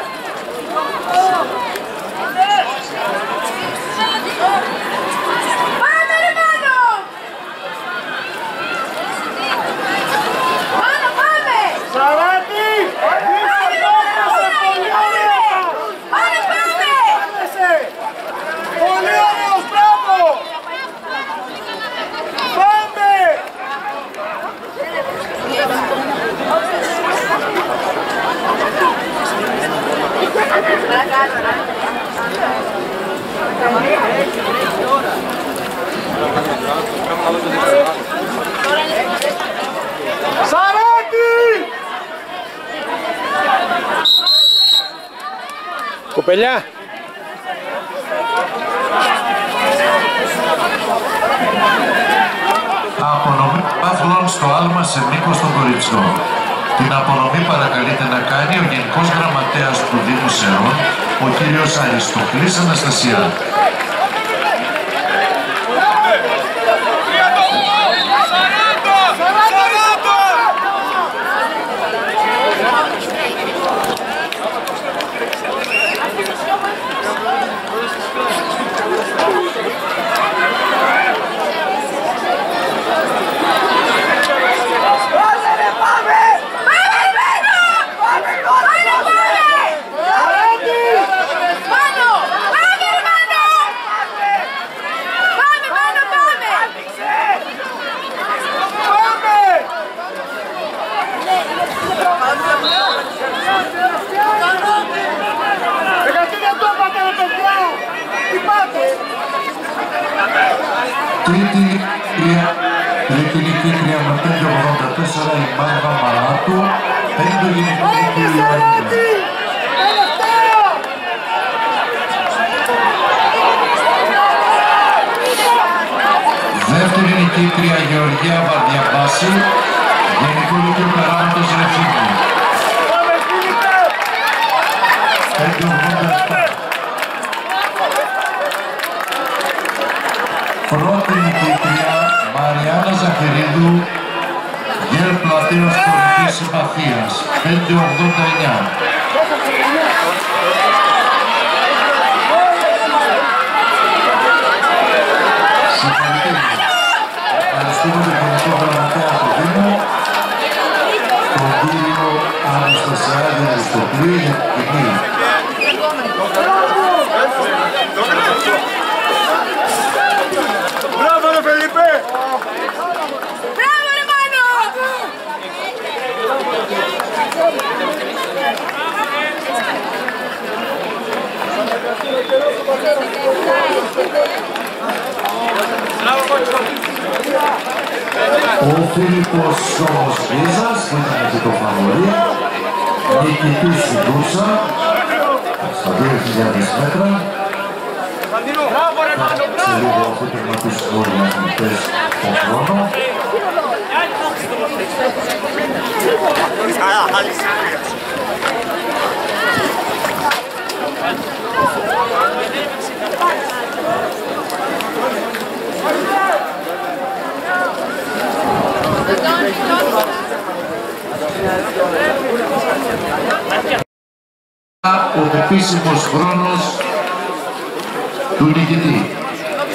του νικητή.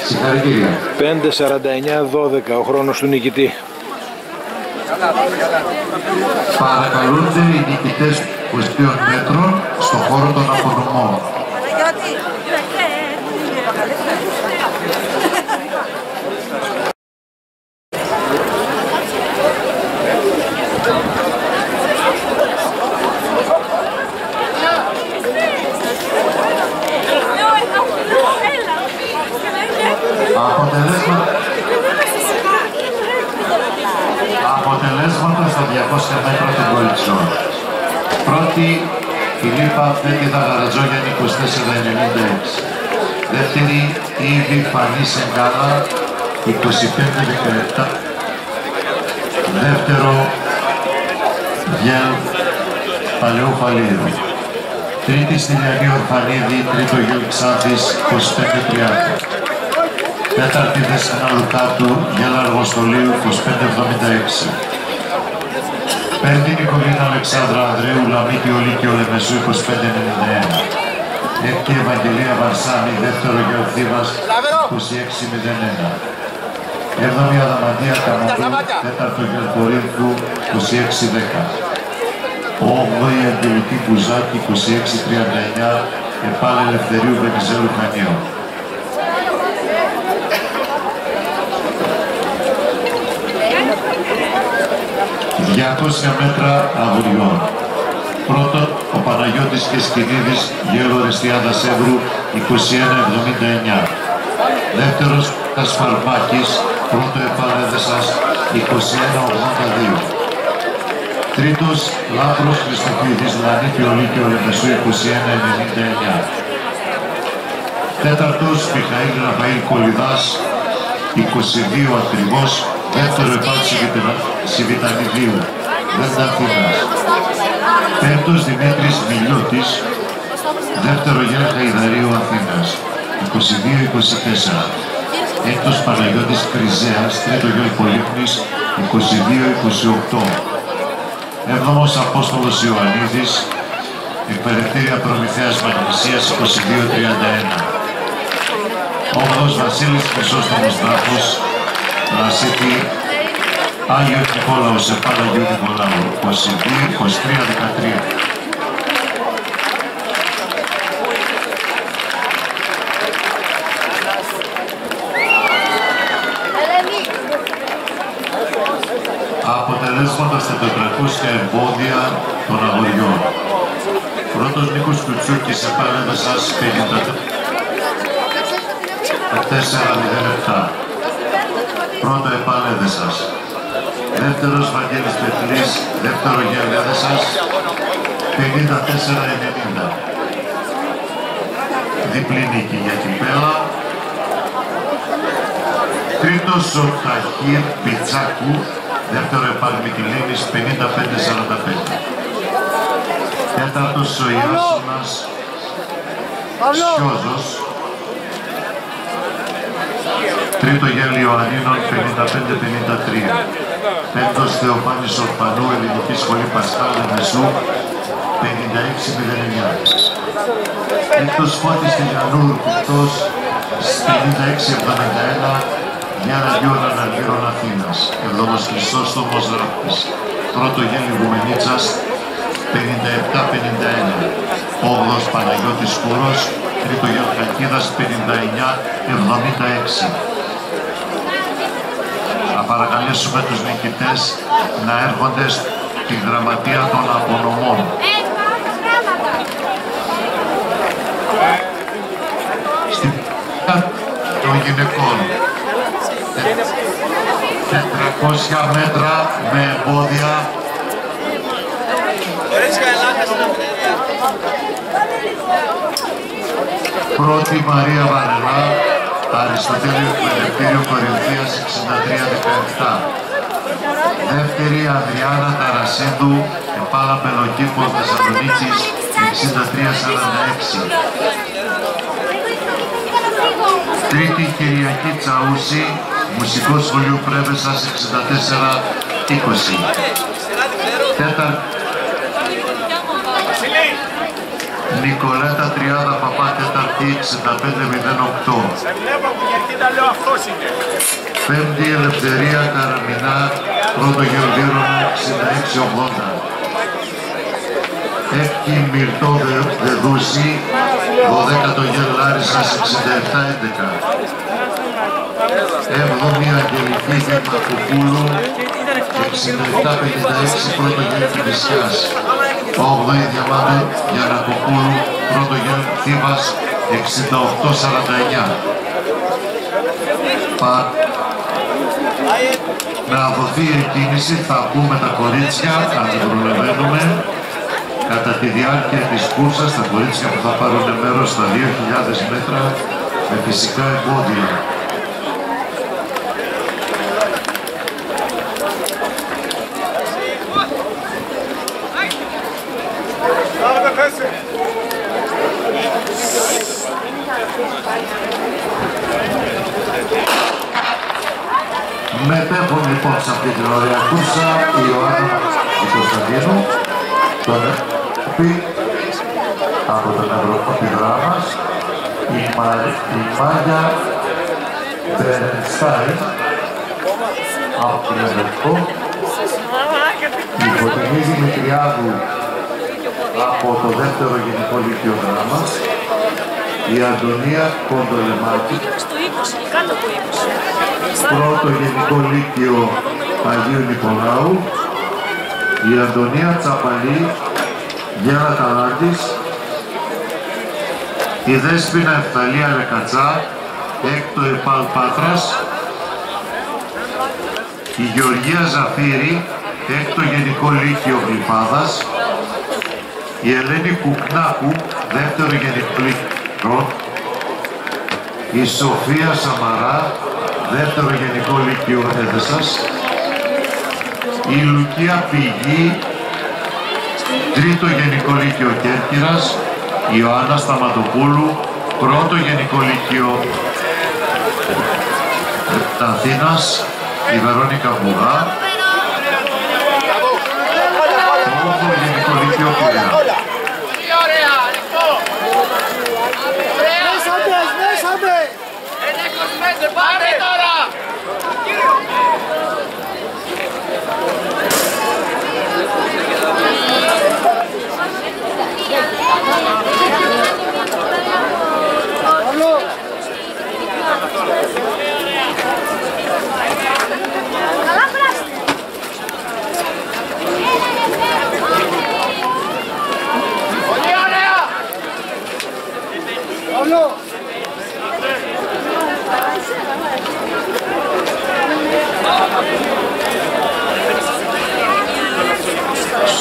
Συγχαρητήρια. 5.49-12 ο χρόνος του νικητή. Παρακαλούνται οι νικητές 22 μέτρων στον χώρο των απονομών. Πρώτη, Φιλίππα Φέτιδα Γαρατζόγιαν 24-96. Δεύτερη, Ήβη Φανή Σεγκάλα 25-17. Δεύτερο, Γιέλ Παλαιού Φαλήρου. Τρίτη, Στυλιανή Ορφανίδη, τρίτο Γιέλ Ξάφης 25-30. Τέταρτη Δεσπόνα Λουκάτου, Γέλα Αργοστολίου 2576. Πέμπτη Νικολίνα Αλεξάνδρα Ανδρέου, Λαμίτη Ολίκιο Λεμεσού 2591. Έκτη Ευαγγελία Βαρσάμι, δεύτερο Γεωθήβας 2601. Έβδομη Αδαμαντία Καμπού, τέταρτο Γεωργορίνθου 2610. Όγδοη Αγγελική Κουζάκη 2639 και πάλι Ελευθερίου Βενιζέλου Χανίου. 200 μέτρα αγουριών. Πρώτον, ο Παναγιώτης Κεσκινίδης, Γέρος Ρεστιάδας Εύρου, 21-79. Δεύτερος, Κασφαρμάκης, πρώτο επανέδεσας, 21-82. Τρίτος, Λάμπρος Χριστοφίδης, Λανίκη Ολίκη Ολυμπεσού 21-99. Τέταρτος, Μιχαήλ Ραφαήλ Κολυδάς, 22 ακριβώς, δεύτερο επάλξη Σιβητανιδίου, Δέντα Αθήνας. Πέμπτος, Δημήτρης Μιλιώτης, δεύτερο Γιάννη Χαϊδαρίου Αθήνας, 22-24. Έκτος Παναγιώτης Κριζέας, τρίτο γιο Πολύχνης, 22-28. Έβδομος Απόστολος Ιωαννίδης, εκπαιδευτήρια Προμηθέας Μαγνησίας 22-31. Όγδος Βασίλης Χρυσόστομος Δάφος, Ρασίτη, Άγιο Νικόλαος Επάναγιο Νικολάου, 22-23-13. αποτελέσματα στα 400 εμπόδια των αγοριών. Πρώτος Νίκος Κουτσούκης επανέδεσας 54-07. Πρώτο επανέδεσας. Δεύτερος Βαγγέλης Πετλής, δεύτερο Γελέδεσας 54-90. Διπλή νίκη για την Πέλα. Τρίτος ο Ταχύρ Πιτσάκου, δεύτερο επάγγελμα Κιλίνης 55-45. Τέταρτος ο Ιάσονας Σιώζος. Τρίτο Γέλιο Ιωαννίνων 55-53. Πέμπτος Θεοφάνης Ορφανού Ελληνική Σχολή Πασχάλη Μεσού 56-09. Έκτος Φώτης Τηλιανού Πικτός 56-71 μια ραγιόρα Αναργύρων Αθήνας, Εβδόμος Χριστόστομος Ράπτης, πρώτο γέννη Γουμενίτσας, 57-51, όγδος Παναγιώτης Κούρος, τρίτο γέννη Χακίδας, 59-76. Θα παρακαλέσουμε τους νικητές να έρχονται στη γραμματεία των απονομών. Στην των γυναικών. 400 μέτρα με εμπόδια. Πρώτη Μαρία Βαρελά, Αριστοτέλειο Εκπαιδευτήριο Κορινθίας 63-17. Δεύτερη Αδριάννα Ταρασίδου, Επάλα Πελοκήπο Θεσσαλονίκης 63-46. Τρίτη Κυριακή Τσαούση, Μουσικό Σχολείο Πρέβεσας 64-20. Τέταρτη Νικολέτα Τριάδα Παπάκεστα Αρχή 6508. Πέμπτη Ελευθερία Καραμινά Πρώτο Γεωργίρον 6680. Έκτη Μυρτό Δεδούση 12ο Γελάρισας 6711. Εβδομή Αγγελική Δήμα Κουκούλου 67-56 πρώτο γύρο. 8η να Γιανακοπούλου, πρώτο γύρο 68-49. Πα... Να δοθεί η κίνηση, θα πούμε τα κορίτσια, αν την προλαβαίνουμε, κατά τη διάρκεια της κούρσας, τα κορίτσια που θα πάρουν μέρος στα 2.000 μέτρα με φυσικά εμπόδια. Μετέχουν λοιπόν σε αυτή την ωραία κούρσα η Ιωάννα Κωνσταντίνου, τον Επί από τον Ευρωπαϊκό μας, η, Μα, η Μάγια Μπερνστάιν από την Ευρωπαϊκό, η Φωτεινή Δημητριάδου από το δεύτερο γενικό λύκειο δράμας, η Αντωνία Κοντολεμάκη, πρώτο γενικό λύκειο Αγίου Νικολάου, η Αντωνία Τσαπαλή, Γιάννα Ταλάκης, η Δέσποινα Εφταλία Λεκατσά, έκτο Επάλ Πάτρας, η Γεωργία Ζαφύρη, έκτο Γενικό Λύκειο Γλυφάδας, η Ελένη Κουκνάκου, δεύτερο Γενικό Λύκειο η Σοφία Σαμαρά, δεύτερο Γενικό Λύκειο Έδεσας, η Λουκία Πηγή, τρίτο Γενικό Λύκειο Κέρκυρας, η Ιωάννα Σταματοπούλου, πρώτο Γενικό Λύκειο Αθήνας, η Βερόνικα Μπουγά, πρώτο Γενικό Λύκειο Πειραιά. Μέσαντες, μέσαντες! Πάμε τώρα! Παύλο! Πολύ ωραία! Παύλο!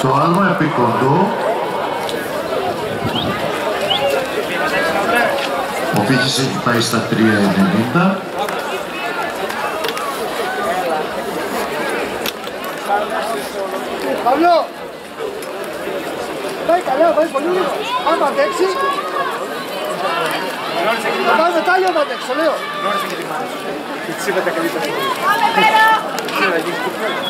Στο άλμα επικοντό. Ο πύχης έχει πάει στα 3.90 Παύλο! Πάει καλά, πάει πολύ λίγο. Άμα αντέξει... Θα πάει μετάλλιο άμα αντέξει, το λέω.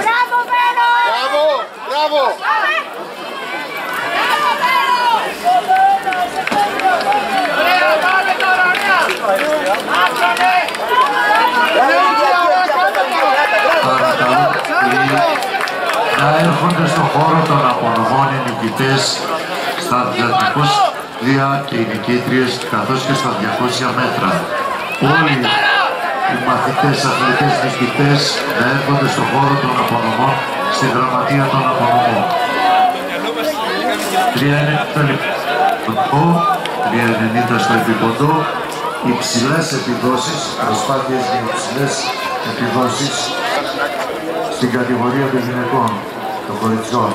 Μπράβο, Βέρο! Μπράβο, μπράβο! Ωραία, πάμε τώρα, ωραία! Άξανε! παρακαλώ να έρχονται στο χώρο των απονομών οι νικητές στα 200 και οι νικήτριες καθώς και στα 200 μέτρα. Όλοι οι μαθητές, αθλητές, νικητές να έρχονται στο χώρο των απονομών στη γραμματεία των απονομών. 390 στο λεπτό, 390 στο επίποντο, υψηλές επιδόσεις, προσπάθειες για υψηλές επιδόσεις στην κατηγορία των γυναικών, των κοριτσιών.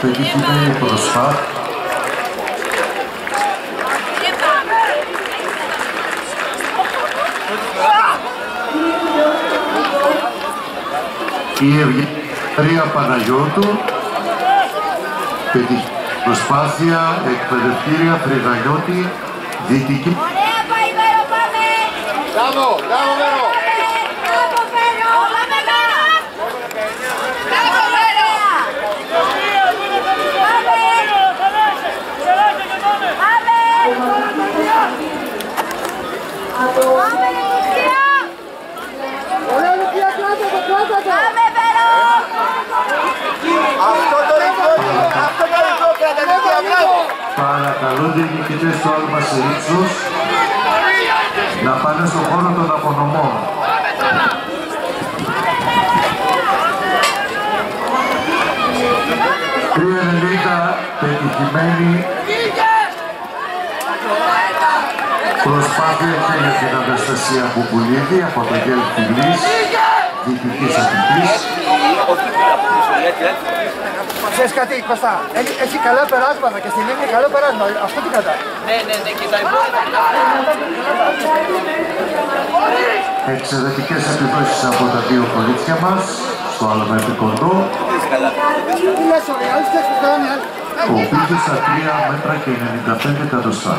Πετυχημένη προσπάθεια η Ευγενία Παναγιώτου πετυχ... προσπάθεια εκπαιδευτήρια Φρυγανιώτη Δυτική Ωραία, πάει, Βέρο, πάμε! Μπράβο, μπράβο, Βέρο! Μπράβο, Βέρο! Πάμε, Βέρο! Μπράβο, Βέρο! Πάμε! Πάμε, Λουκία! Ωραία, Λουκία, κράτα το, κράτα το! Πάμε, Βέρο! Αυτό το ριγκόνι, αυτό το ριγκό, κράτα το, μπράβο! Παρακαλούνται οι νικητές του Άλμα σε ύψος να πάνε στον χώρο των απονομών. Τρία ενενήντα πετυχημένη προσπάθεια και για την Αναστασία Κουκουλίδη από το Γέλ Φιλής, διοικητής Αττικής. Ξέρεις κάτι, Κωστά, έχει, έχει καλά περάσματα και στην Εύη καλό περάσμα. Αυτό τι κρατάει. Ναι, ναι, ναι, και τα υπόλοιπα. Εξαιρετικές επιδόσεις από τα δύο κορίτσια μας, στο Αλμαϊπικοντό, Τι λες, ωραία, άλλοι φτιάξουν που κάνουν οι άλλοι. ο πύχης στα 3 μέτρα και 95 εκατοστά.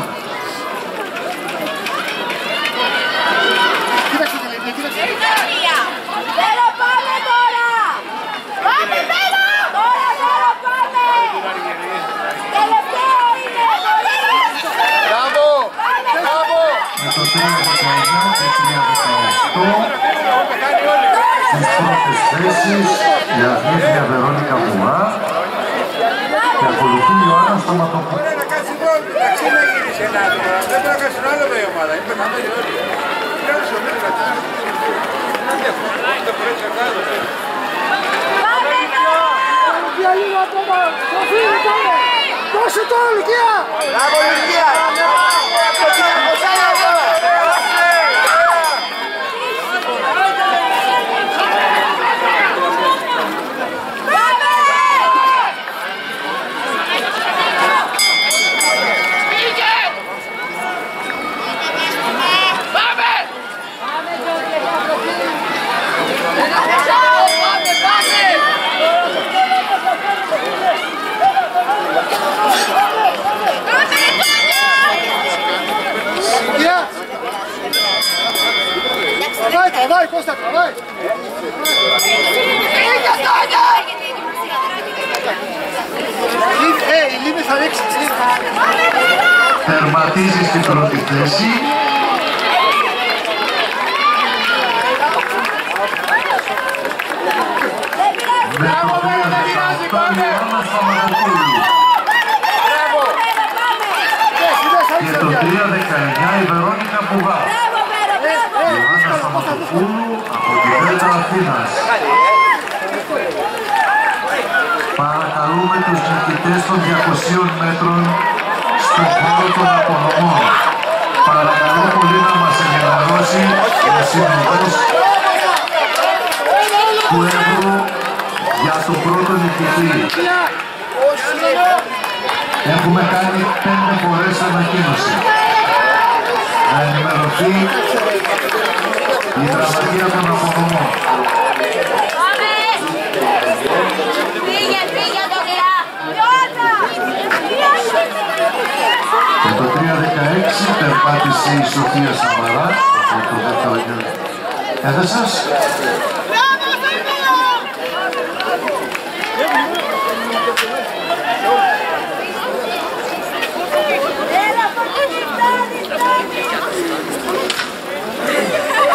Κοίταξε τη Λευκή, κοίταξε. Βέρο, πάμε τώρα! Πάμε, Βέρο! Τώρα, Βέρο, πάμε! Τελευταίο είναι! Μπράβο, μπράβο! Με το 319 και 318 στις πρώτες θέσεις η αθλήτρια Βερόνικα Βουά και ακολουθεί η Ιωάννα Σταματοπούλου. Να κάτσει μόνο, μεταξύ να γυρίσει Ελλάδα. Δεν μπορεί να κάτσει άλλο με η ομάδα, είναι πεθαμένη όλοι. Κάτσε ο Μίλης να κάτσει. Δεν έχω, δεν μπορείς να κάνω. Πάμε, Βέρο! Σοφία λίγο ακόμα. Σοφία πάμε. Δώσε το Λουκία. Μπράβο Λουκία. Το Κυριακοσάλα τώρα. Λουκία. Τραβάει, τραβάει, Κώστα, τραβάει. Λίβη, Ε, η Λίβη θα ρίξει. η Λίβη. Τερματίζει στην πρώτη θέση. Με το 3-18 η Άννα Σταματοπούλου. Και το 3-19 η Βερόνικα Πουγά. Η Άννα Σταματοπούλου από τη Δέλτα Αθήνας. Παρακαλούμε τους νικητές των 200 μέτρων στον χώρο των απονομών. Παρακαλώ πολύ να μας ενημερώσει ο Συνοδός του Εύρου για τον πρώτο νικητή. Έχουμε κάνει πέντε φορές ανακοίνωση. Να ενημερωθεί η γραμματεία των απονομών. Πήγε, πήγε το Και το 316 περπάτησε η Σοφία Σαμαρά. Από το δεύτερο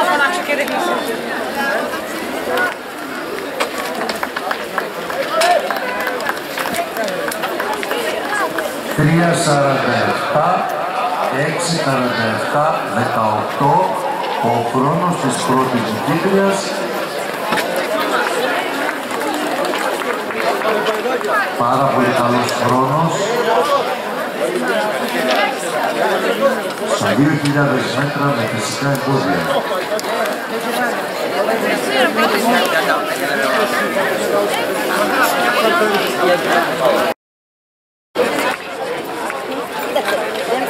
Γύρο. Έδεσας. Τρία 47, 6 47, 18, ο χρόνος της πρώτης νικήτριας. Πάρα πολύ καλός χρόνος. Στα 2.000 μέτρα με φυσικά εμπόδια.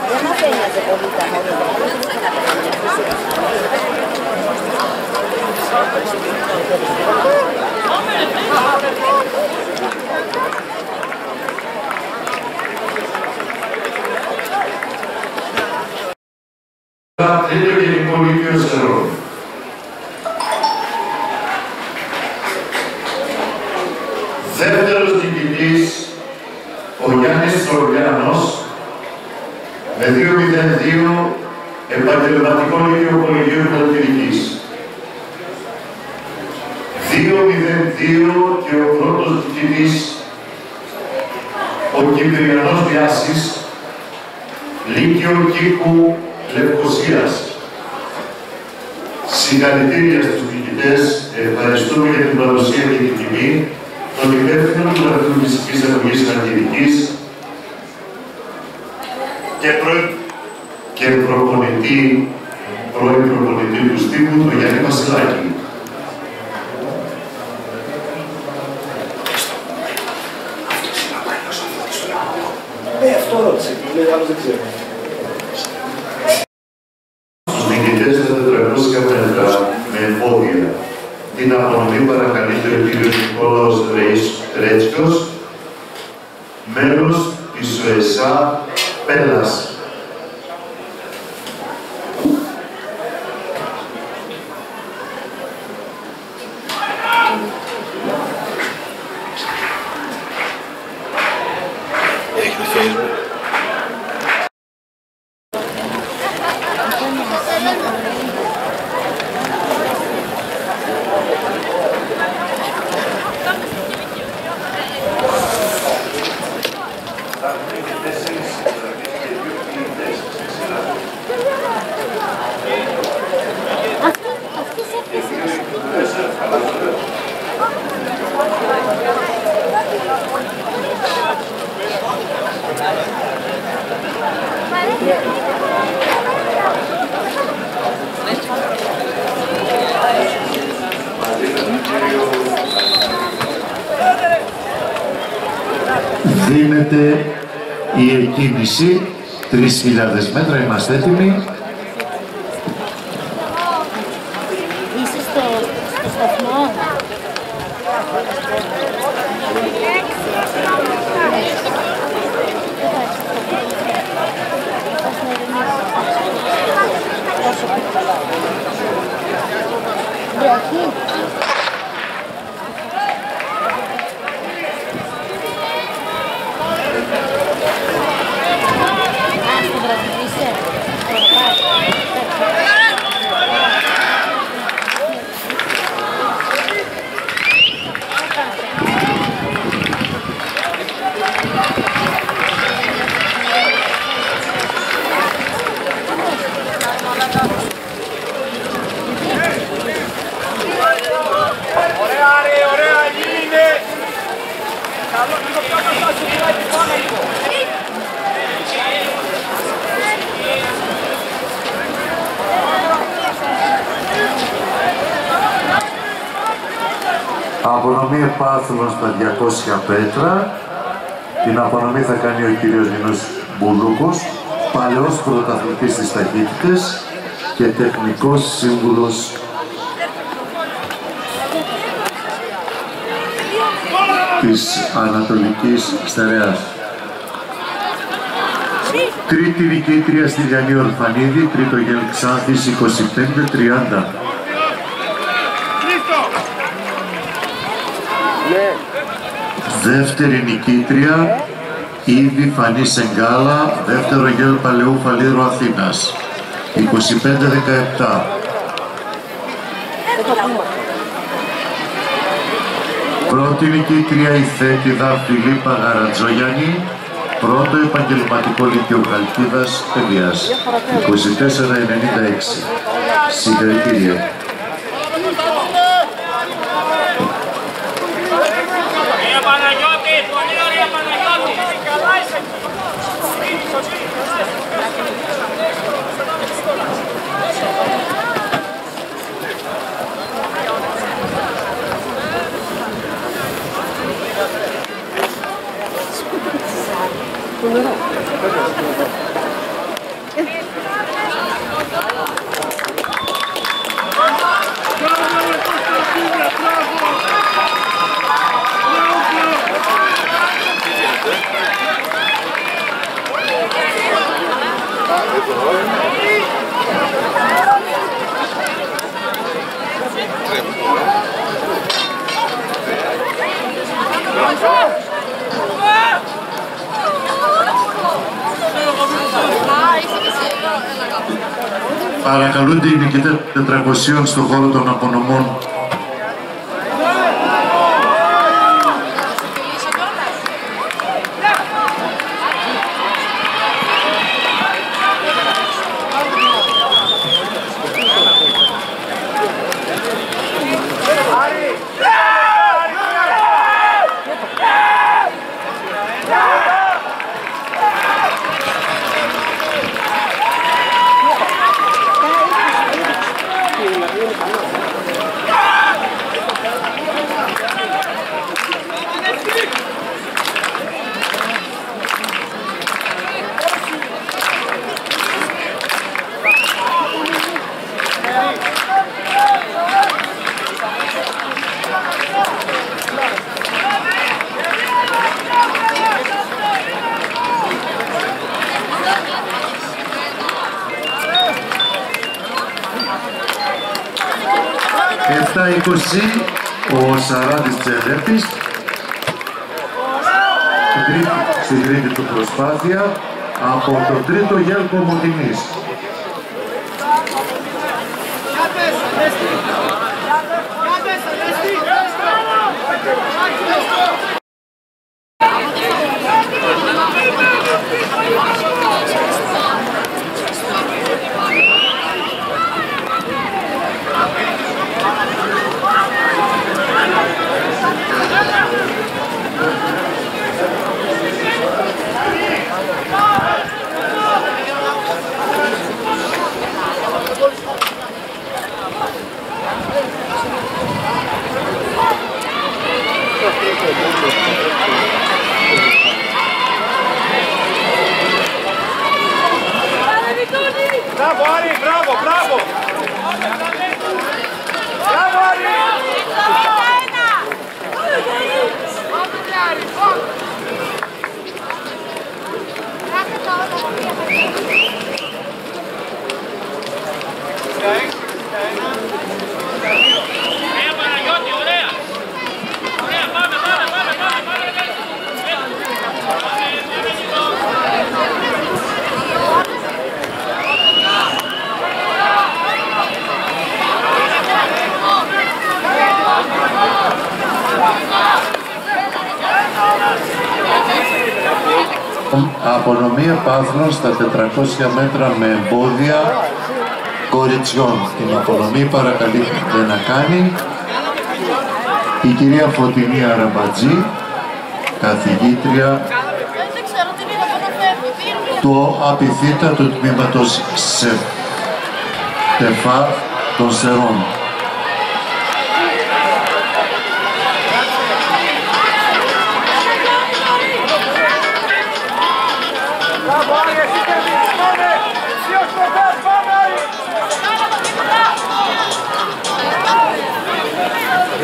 Δεν μας ένοιαζε πολύ τα μόρια. Τρίτο γενικό λύκειο Σερών. Δεύτερος νικητής, ο Γιάννης Τρολιάνος, με 2-0-2 επαγγελματικό λύκειο Πολυγείου Χαλκιδικής. 2-0-2 και ο πρώτος νικητής, ο Κυπριανός Διάσης, Λύκειο Κίκου Λευκοσίας. Συγχαρητήρια στους νικητές, ευχαριστούμε για την παρουσία και την τιμή των υπεύθυνων του Γραφείου Φυσικής Αγωγής Χαλκιδικής και πρώην και προπονητή, πρώην προπονητή του Στίβου, τον Γιάννη Βασιλάκη. Ε, αυτό ρώτησε. Λέει, άλλος δεν ξέρει. Στους νικητές τα 400 μέτρα με εμπόδια. Την απονομή παρακαλεί το κύριο Νικόλαος Ρέτσιος, μέλος της ΟΕΣΑ Πέλλας. γίνεται η εκκίνηση. 3.000 μέτρα, είμαστε έτοιμοι. Είσαι στο, στο σταθμό. Εκεί. Α, στον δρόμο είσαι. Ωραία ρε, ωραία γίνε! Καλό, λίγο πιο μπροστά σου, φυλάκι, πάμε λίγο. Απονομή επάθλων στα 200 πέτρα. Την απονομή θα κάνει ο κύριος Νίνος Μπουλούκος, παλαιός πρωταθλητής στις ταχύτητες και τεχνικός σύμβουλος της Ανατολικής Στερεάς. Τρίτη νικήτρια στη Γιάννη Ορφανίδη, τρίτο γελ Ξάνθης 25-30. Δεύτερη νικήτρια, Ήδη Φανή Σεγκάλα, δεύτερο γέλ Παλαιού Φαλήρου Αθήνας, 25-17. Πρώτη νικήτρια η θέτιδα Φιλίππα Γαρατζογιάννη, πρώτο επαγγελματικό λύκειο Χαλκίδας Παιδείας, 24-96. Συγχαρητήρια. Let's go! Παρακαλούνται οι νικητές 400 στον χώρο των απονομών. 400 μέτρα με εμπόδια κοριτσιών. Την απονομή παρακαλείται να κάνει η κυρία Φωτεινή Αραμπατζή, καθηγήτρια του απειθήτατου τμήματος ΣΕΦ, των Σερών.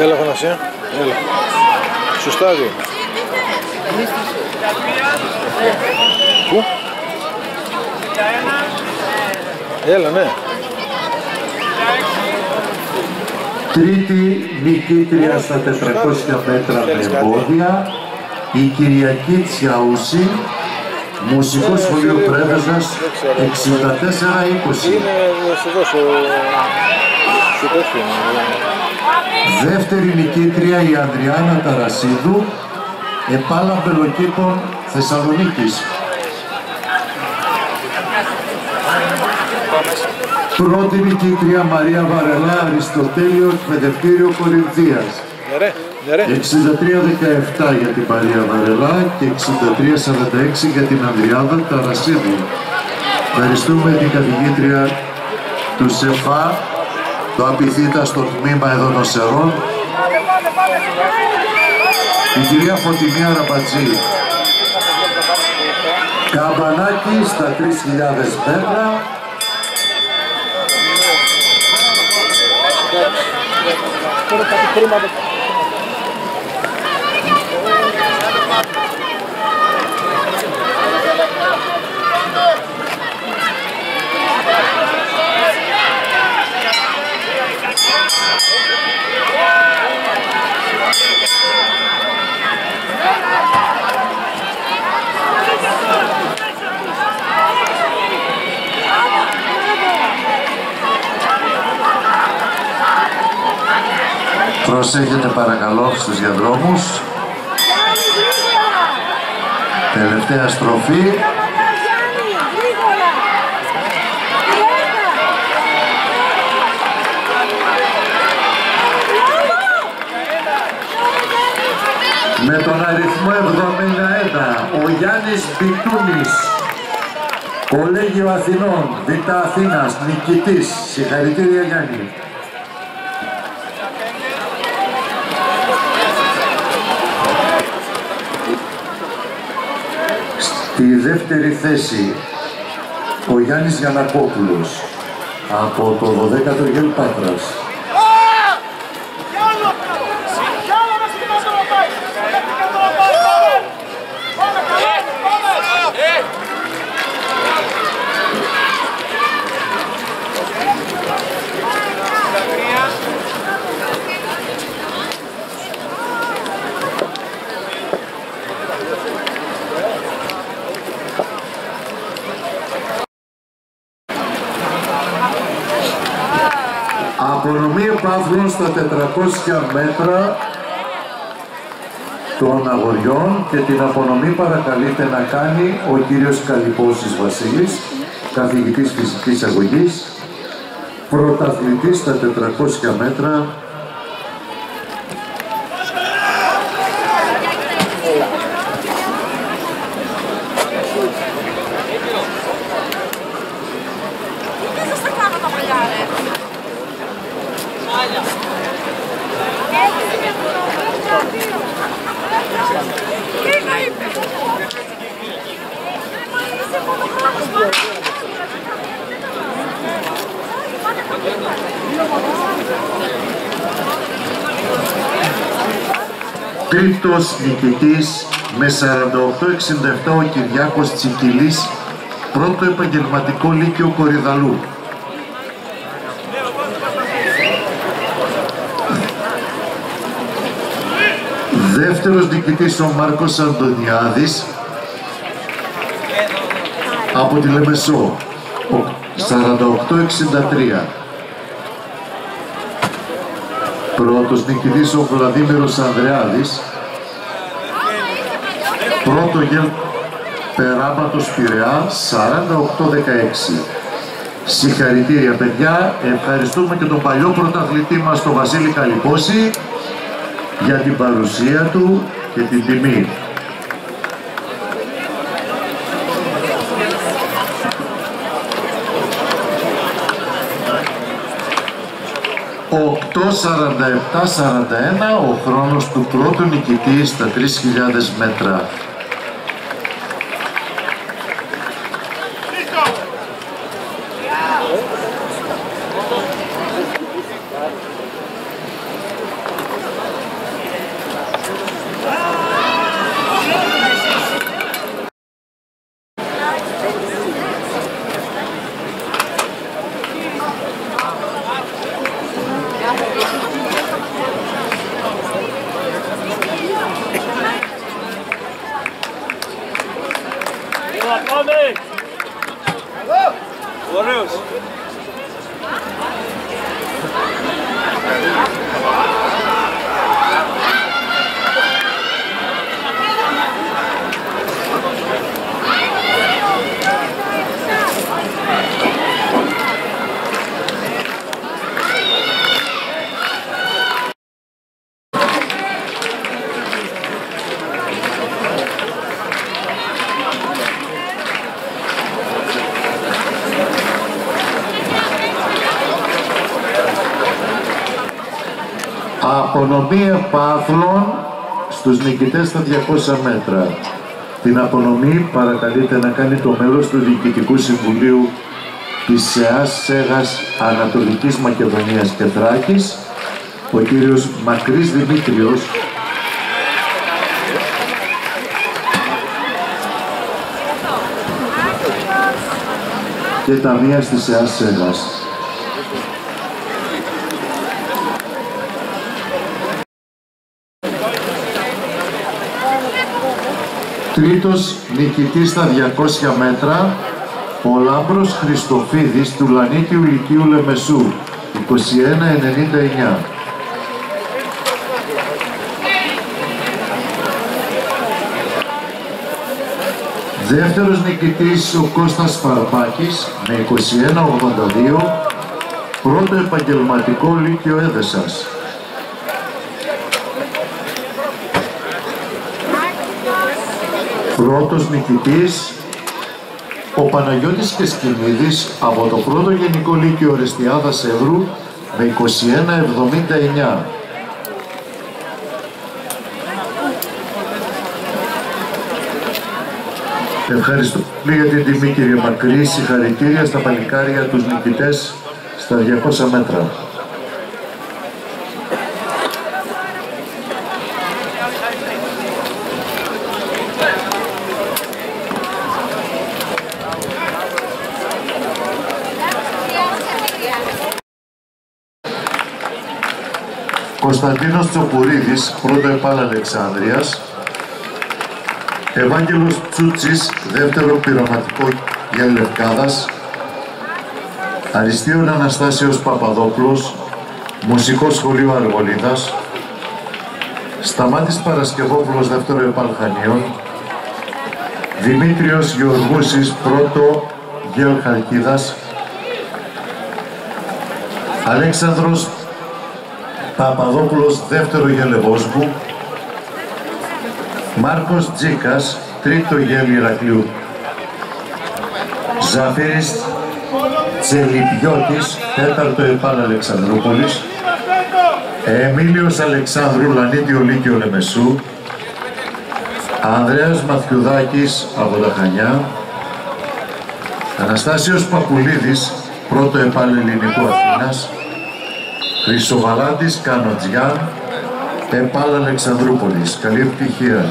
Έλα Θανασία, έλα. Στο στάδιο. Πού; Έλα, ναι. Τρίτη νικήτρια στα 400 μέτρα με εμπόδια, η Κυριακή Τσιαούση, Μουσικός Σχολείο Πρέβεζας, 64-20. Είναι εδώ στο... στο τέτοιο. Δεύτερη νικήτρια η Ανδριάνα Ταρασίδου, επάλα Μπελοκήπων Θεσσαλονίκης. Πρώτη νικήτρια Μαρία Βαρελά, Αριστοτέλειο, Εκπαιδευτήριο Κορινθίας. Ναι ρε, ναι ρε. 63-17 για την Μαρία Βαρελά και 63-46 για την Ανδριάδα Ταρασίδου. Ευχαριστούμε την καθηγήτρια του ΣΕΦΑ, το απειθήτα στο τμήμα εδώ των Σερών, την κυρία Φωτεινή Αραμπατζή. Καμπανάκι στα 3.000 μέτρα. Τώρα κάτι χρήματα. Προσέχετε παρακαλώ στους διαδρόμους. Τελευταία στροφή. Με τον αριθμό 71, ο Γιάννης Μπιτούνης, Κολέγιο Αθηνών, Β' Αθήνας, νικητής. Συγχαρητήρια Γιάννη. Στη δεύτερη θέση ο Γιάννης Γιανακόπουλος από το 12ο Γελ Πάτρας. Απονομή επάθρων στα 400 μέτρα των αγοριών και την απονομή παρακαλείται να κάνει ο κύριος Καλυπώσης Βασίλης, καθηγητής φυσικής αγωγής, πρωταθλητής στα 400 μέτρα Δεν σας τα κάνω τα μαλλιά, ρε. Τι να είπε. Μα είσαι φωτογράφος, μάλλον. Τρίτος νικητής με 48-67 ο Κυριάκος Τσικυλής, πρώτο επαγγελματικό λύκειο Κορυδαλού. Δεύτερος νικητής ο Μάρκος Αντωνιάδης από τη Λεμεσό, 48-63. Πρώτος νικητής ο Βλαδίμηρος Ανδρεάδης, πρώτο γελ περάματος Πειραιά, 48-16. Συγχαρητήρια παιδιά, ευχαριστούμε και τον παλιό πρωταθλητή μας τον Βασίλη Καλυπώση για την παρουσία του και την τιμή. Ο 8.47-41 ο χρόνος του πρώτου νικητή στα 3.000 μέτρα. Απονομή επάθλων στους νικητές στα 200 μέτρα. Την απονομή παρακαλείται να κάνει το μέλος του Διοικητικού Συμβουλίου της ΣΕΑΣ ΣΕΓΑΣ Ανατολικής Μακεδονίας και Θράκης, ο κύριος Μακρύς Δημήτριος, και ταμεία της ΣΕΑΣ ΣΕΓΑΣ. Τρίτος νικητής στα 200 μέτρα, ο Λάμπρος Χριστοφίδης του Λανίκιου Λυκείου Λεμεσού, 21-99. Δεύτερος νικητής ο Κώστας Φαρπάκης με 21-82, πρώτο επαγγελματικό Λύκειο Έδεσας. Πρώτος νικητής ο Παναγιώτης Κεσκινίδης από το πρώτο Γενικό Λύκειο Ρεστιάδας Εύρου με 21-79. Ευχαριστώ πολύ για την τιμή κύριε Μακρύ, συγχαρητήρια στα παλικάρια τους νικητές στα 200 μέτρα. Κωνσταντίνος Τσοπουρίδης, πρώτο επάλ Αλεξάνδρειας, Ευάγγελος Τσούτσης, δεύτερο πειραματικό για Λευκάδας, Αριστείων Αναστάσεως Παπαδόπουλος, Μουσικός Σχολείο Αργολίδας, Σταμάτης Παρασκευόπουλος, δεύτερο επάλ Χανίων, Δημήτριος Γεωργούσης, πρώτο Γέλ Χαλκίδας, Αλέξανδρος Παπαδόπουλος δεύτερο γελεβόσβου, Μάρκος Τζίκας τρίτο γέλ Ηρακλείου, Ζαφύρης Τσελιπιώτης τέταρτο επάν Αλεξανδρούπολης, Εμίλιος Αλεξάνδρου Λανίδιο Λύκειο Λεμεσού, Ανδρέας Μαθιουδάκης από τα Χανιά, Αναστάσιος Παπουλίδης πρώτο επάν Ελληνικό Αθήνας, Χρυσοβαλάντης Κανοτζιάν, ΕΠΑΛ Αλεξανδρούπολης. Καλή επιτυχία.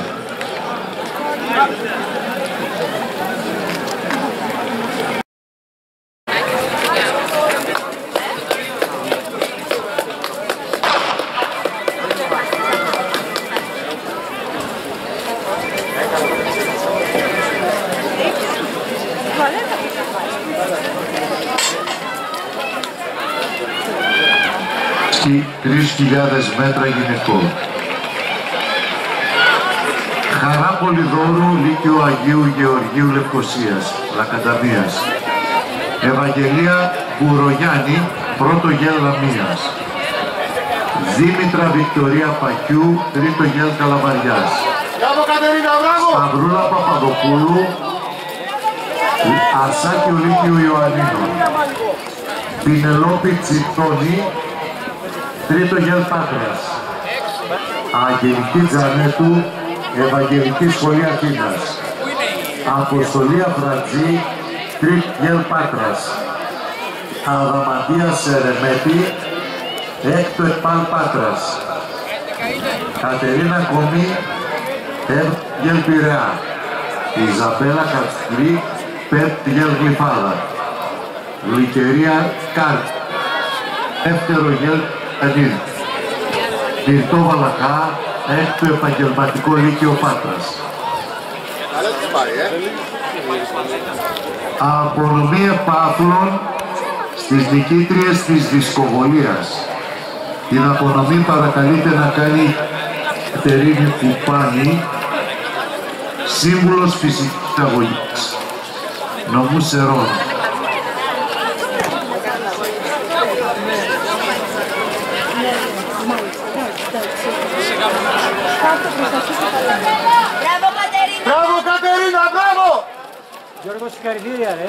Μέτρα γυναικών. Χαρά Πολυδόρου, Λύκειο Αγίου Γεωργίου Λευκοσίας, Λακανταμίας. Ευαγγελία Μπουρογιάννη, πρώτο γέλ Λαμίας. Δήμητρα Βικτωρία Πακιού, τρίτο γέλ Καλαμαριάς. Μπράβο Κατερίνα, μπράβο! Σταυρούλα Παπαδοπούλου, Αρσάκιο Λύκειο Ιωαννίνων. Πινελόπη Τσιτώνη, τρίτο γέλ Πάτρας. Αγγελική Τζανέτου, Ευαγγελικής Σχολή Αθήνας. Αποστολή Αφρατζή, τρίτο γέλ Πάτρας. Αδαμαντίας Σερεμέτη, έκτο εκπάλ Πάτρας. Κατερίνα Κομή, Εύγελ Πειραιά. Ιζαμπέλα Κατσκλή, πέμπτη γέλ Γλυφάδα. Γλυκερία Κάρτ, δεύτερο γέλ Ενίδη. Πυρτό Βαλακά, έκτο επαγγελματικό λύκειο Πάτρας. Καλά τους πάει, ε. Απονομή επάθλων στις νικήτριες της δισκοβολίας. Την απονομή παρακαλείται να κάνει η Κατερίνη Κουπάνη, σύμβουλος φυσικής αγωγής. Νομού Σερών. Μπράβο Κατερίνα, μπράβο! Γιώργος, συγχαρητήρια, ρε.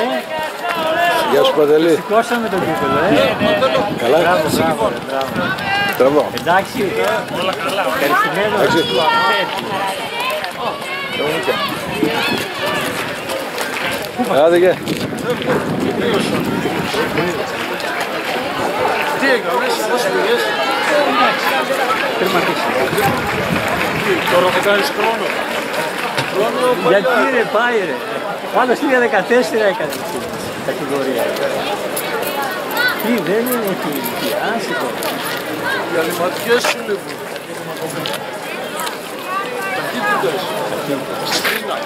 Ε, Γεια σου Παντελή. σηκώσαμε τον τίτλο, ε. Καλά. Μπράβο, μπράβο, ρε, μπράβο. Τραβώ. Εντάξει. Ευχαριστημένος. Άντε γεια. Τι έκανες, πώς πήγες; Τώρα θα κάνεις χρόνο. Χρόνο Γιατί ρε, πάει ρε. Πάνω στη 14 έκανε την κατηγορία. Τι, δεν είναι εκεί. Τι, άσε το. Οι αληματιές σου λείπουν. Ταχύτητες. Δυσциπλίνα.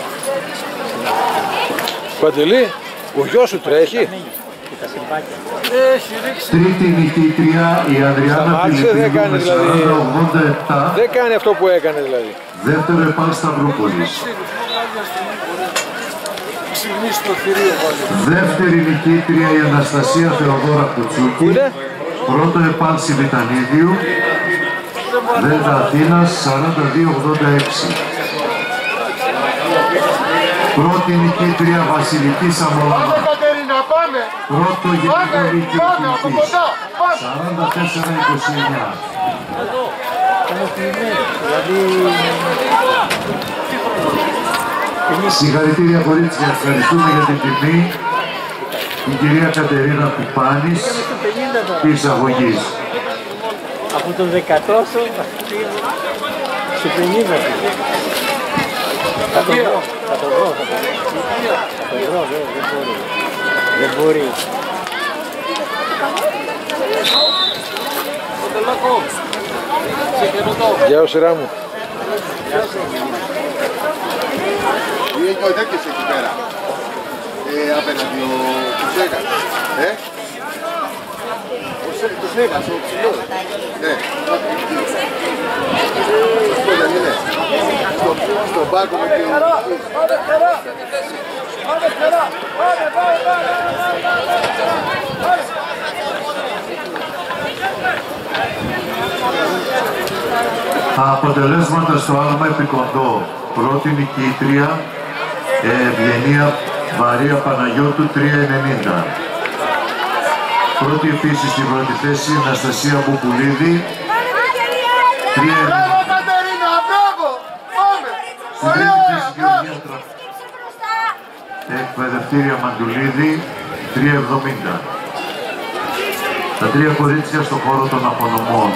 Παντελή, ο γιος σου τρέχει. Και τα συμπάκια. Έχει ρίξει. Τρίτη νικήτρια η Αδριάννα Σταμάτησε, δεν Φιλιππίνου κάνει με δηλαδή. 40-87. Δεν κάνει αυτό που έκανε δηλαδή. Δεύτερο επάλ Σταυρούπολης. Ξυμνή στο θηρίο πάλι. Δεύτερη νικήτρια η Αναστασία Θεοδόρα Πού Κουτσούκη. είναι; Πρώτο επάλ Σιμιτανίδιου. Δέλτα Αθήνας 42-86. Πρώτη νικήτρια Βασιλική Σαμολάβα. Πάμε Κατερίνα, πάμε. Πρώτο γενικό Πάμε, δίκαιο πάμε από νικητής. κοντά. Πάμε. 44-29. Ικανοποιημένο. Δηλαδή, Συγχαρητήρια κορίτσια, ευχαριστούμε για την τιμή. Η κυρία Κατερίνα Κουπάνης στο 50 τώρα. της αγωγής. Από το 10 στο 50 πήγε. Θα το βρω, θα το βρω, θα το βρω. Θα το βρω, δεν, δεν μπορεί. Δεν μπορεί. Κοντελάκο. Σε καινοτό. Γεια σου σειρά μου. Είναι ο τέτοιος εκεί πέρα. Ε, απέναντι ο Κουσέγας. Ε; Ο Σέ- Το Σέγας, ο ψηλός. Ναι. Αυτό δεν είναι. Στο- Στον πάκο με την... Τα αποτελέσματα στο άλμα επικοντό. Πρώτη νικήτρια, ε, Ευγενία Βαρία Παναγιώτου 3.90. Πρώτη επίσης στην πρώτη θέση, Αναστασία Μπουπουλίδη, 3.90. Μπράβο Κατερίνα, μπράβο! Πάμε! Στην τρίτη Ωραία, θέση, μπράβο! Γεωργία Τρα- Εκπαιδευτήρια Μαντουλίδη, 3.70. Τα τρία κορίτσια στο χώρο των απονομών.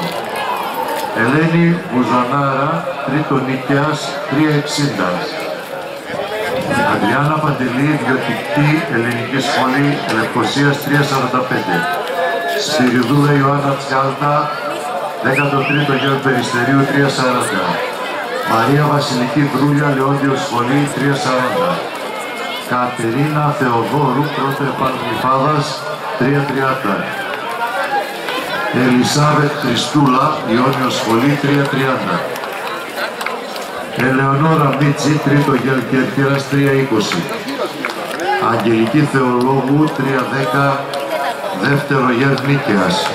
Ελένη Βουζανάρα, τρίτο νίκαιας, 360. Αδριάννα Παντελή, ιδιωτική ελληνική σχολή Λευκοσίας 345. Σπυριδούδα Ιωάννα Τσιάλτα, 13ο γιο Περιστερίου 340. Μαρία Βασιλική Βρούλια, Λεόντιος Σχολή 340. Κατερίνα Θεοδόρου, πρώτο επανληφάδας 330. Ελισάβετ Χριστούλα, Ιόνιος Σχολή 330. Ελεονόρα Μίτσι, τρίτο γέλ Κέρκυρας 320. Αγγελική Θεολόγου 310, δεύτερο γέλ Νίκαιας.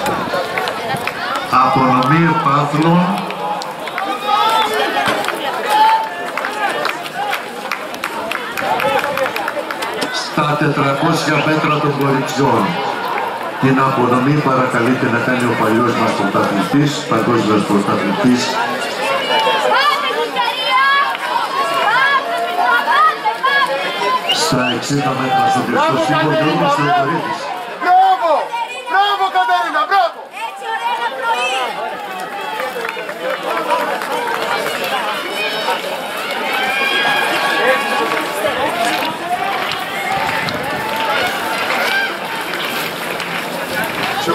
Απονομή Πάθλων στα 400 μέτρα των κοριτσιών. Την απονομή παρακαλείται να κάνει ο παλιός μας πρωταθλητής, παγκόσμιος πρωταθλητής, στα 60 μέτρα στο διεθνό σύμβολο Γιώργος Θεοδωρίδης. Μπράβο! Μπράβο Κατερίνα, μπράβο! Έτσι ωραία ένα πρωί.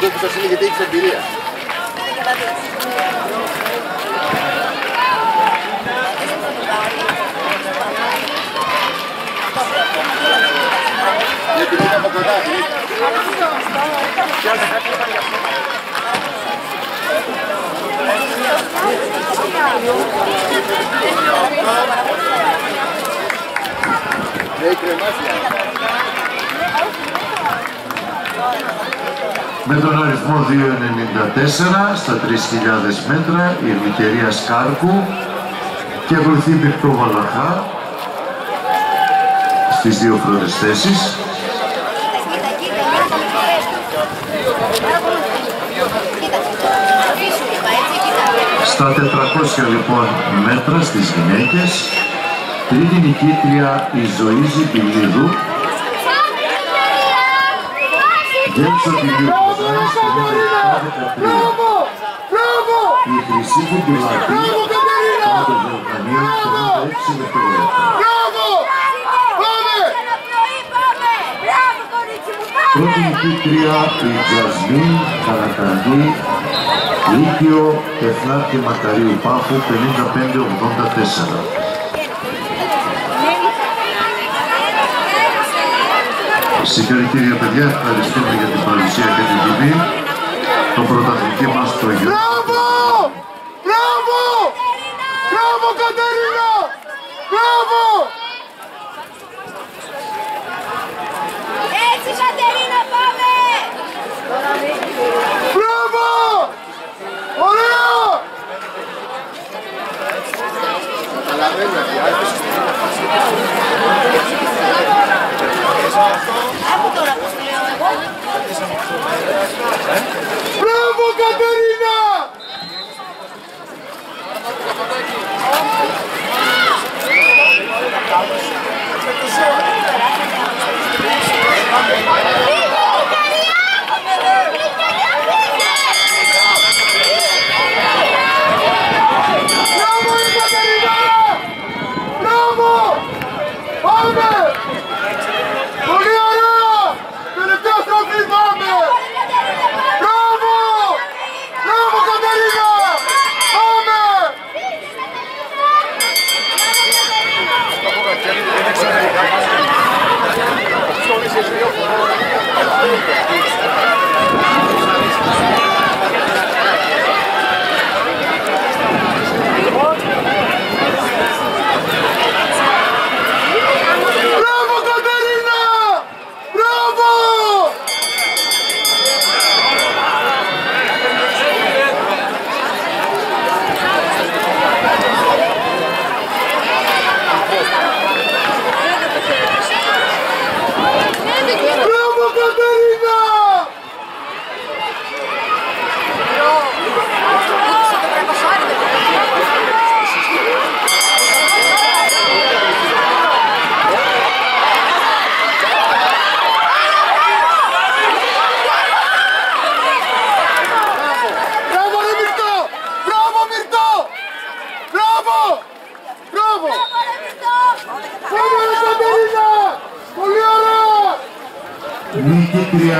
Σε εγώ που σας είναι γιατί έχεις εμπειρία. Γιατί είναι από κοντά, Λέει κρεμάσια. Με τον αριθμό 294 στα 3.000 μέτρα η Ερμητερία Σκάρκου και ακολουθεί Μπιχτό Βαλαχά στις δύο πρώτες θέσεις. Στα 400 λοιπόν μέτρα στις γυναίκες, τρίτη νικήτρια η Ζωήζη Πιλίδου, Γέμψο τη Λιουκοζάνη στο 17-13. Η Χρυσή Κουμπουλάτη, κάτω Βελγανίου, στο 16 δευτερόλεπτα. Μπράβο! Πάμε! Ένα πρωί πάμε. Μπράβο κορίτσι μου, Πρώτη πάμε. νικήτρια η Τζασμίν Καρακαντή, Λύκειο Εθνάρχη Μακαρίου Πάφου 55-84. Συγχαρητήρια παιδιά, ευχαριστούμε για την παρουσία και την τιμή. Το πρωταθλητή μας το γιο. Μπράβο! Μπράβο! Μπράβο Κατερίνα! Μπράβο!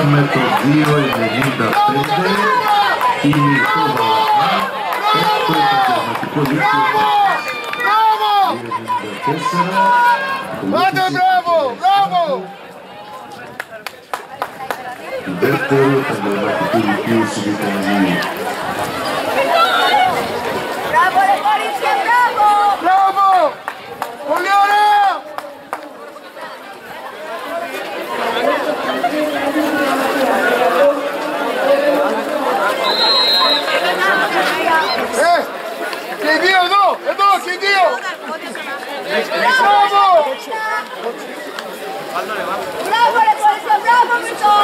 diâmetro de 8,23 e Mituba Lajá, 150 km político. Manda bravo, bravo! Dentro também da cultura que eu subi com a Ε, και οι δύο εδώ, εδώ και οι δύο! Μπράβο! Μπράβο ρε κορίτσια, μπράβο Μητώ!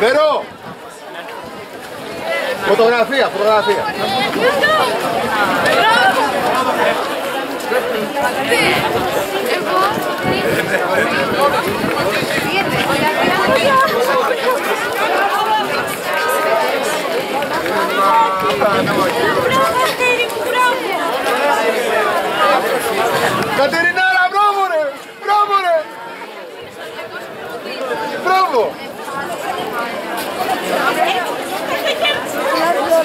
Περό! Φωτογραφία, φωτογραφία. Κατερινάρα, μπράβο ρε! Μπράβο ρε! Μπράβο! Μπράβο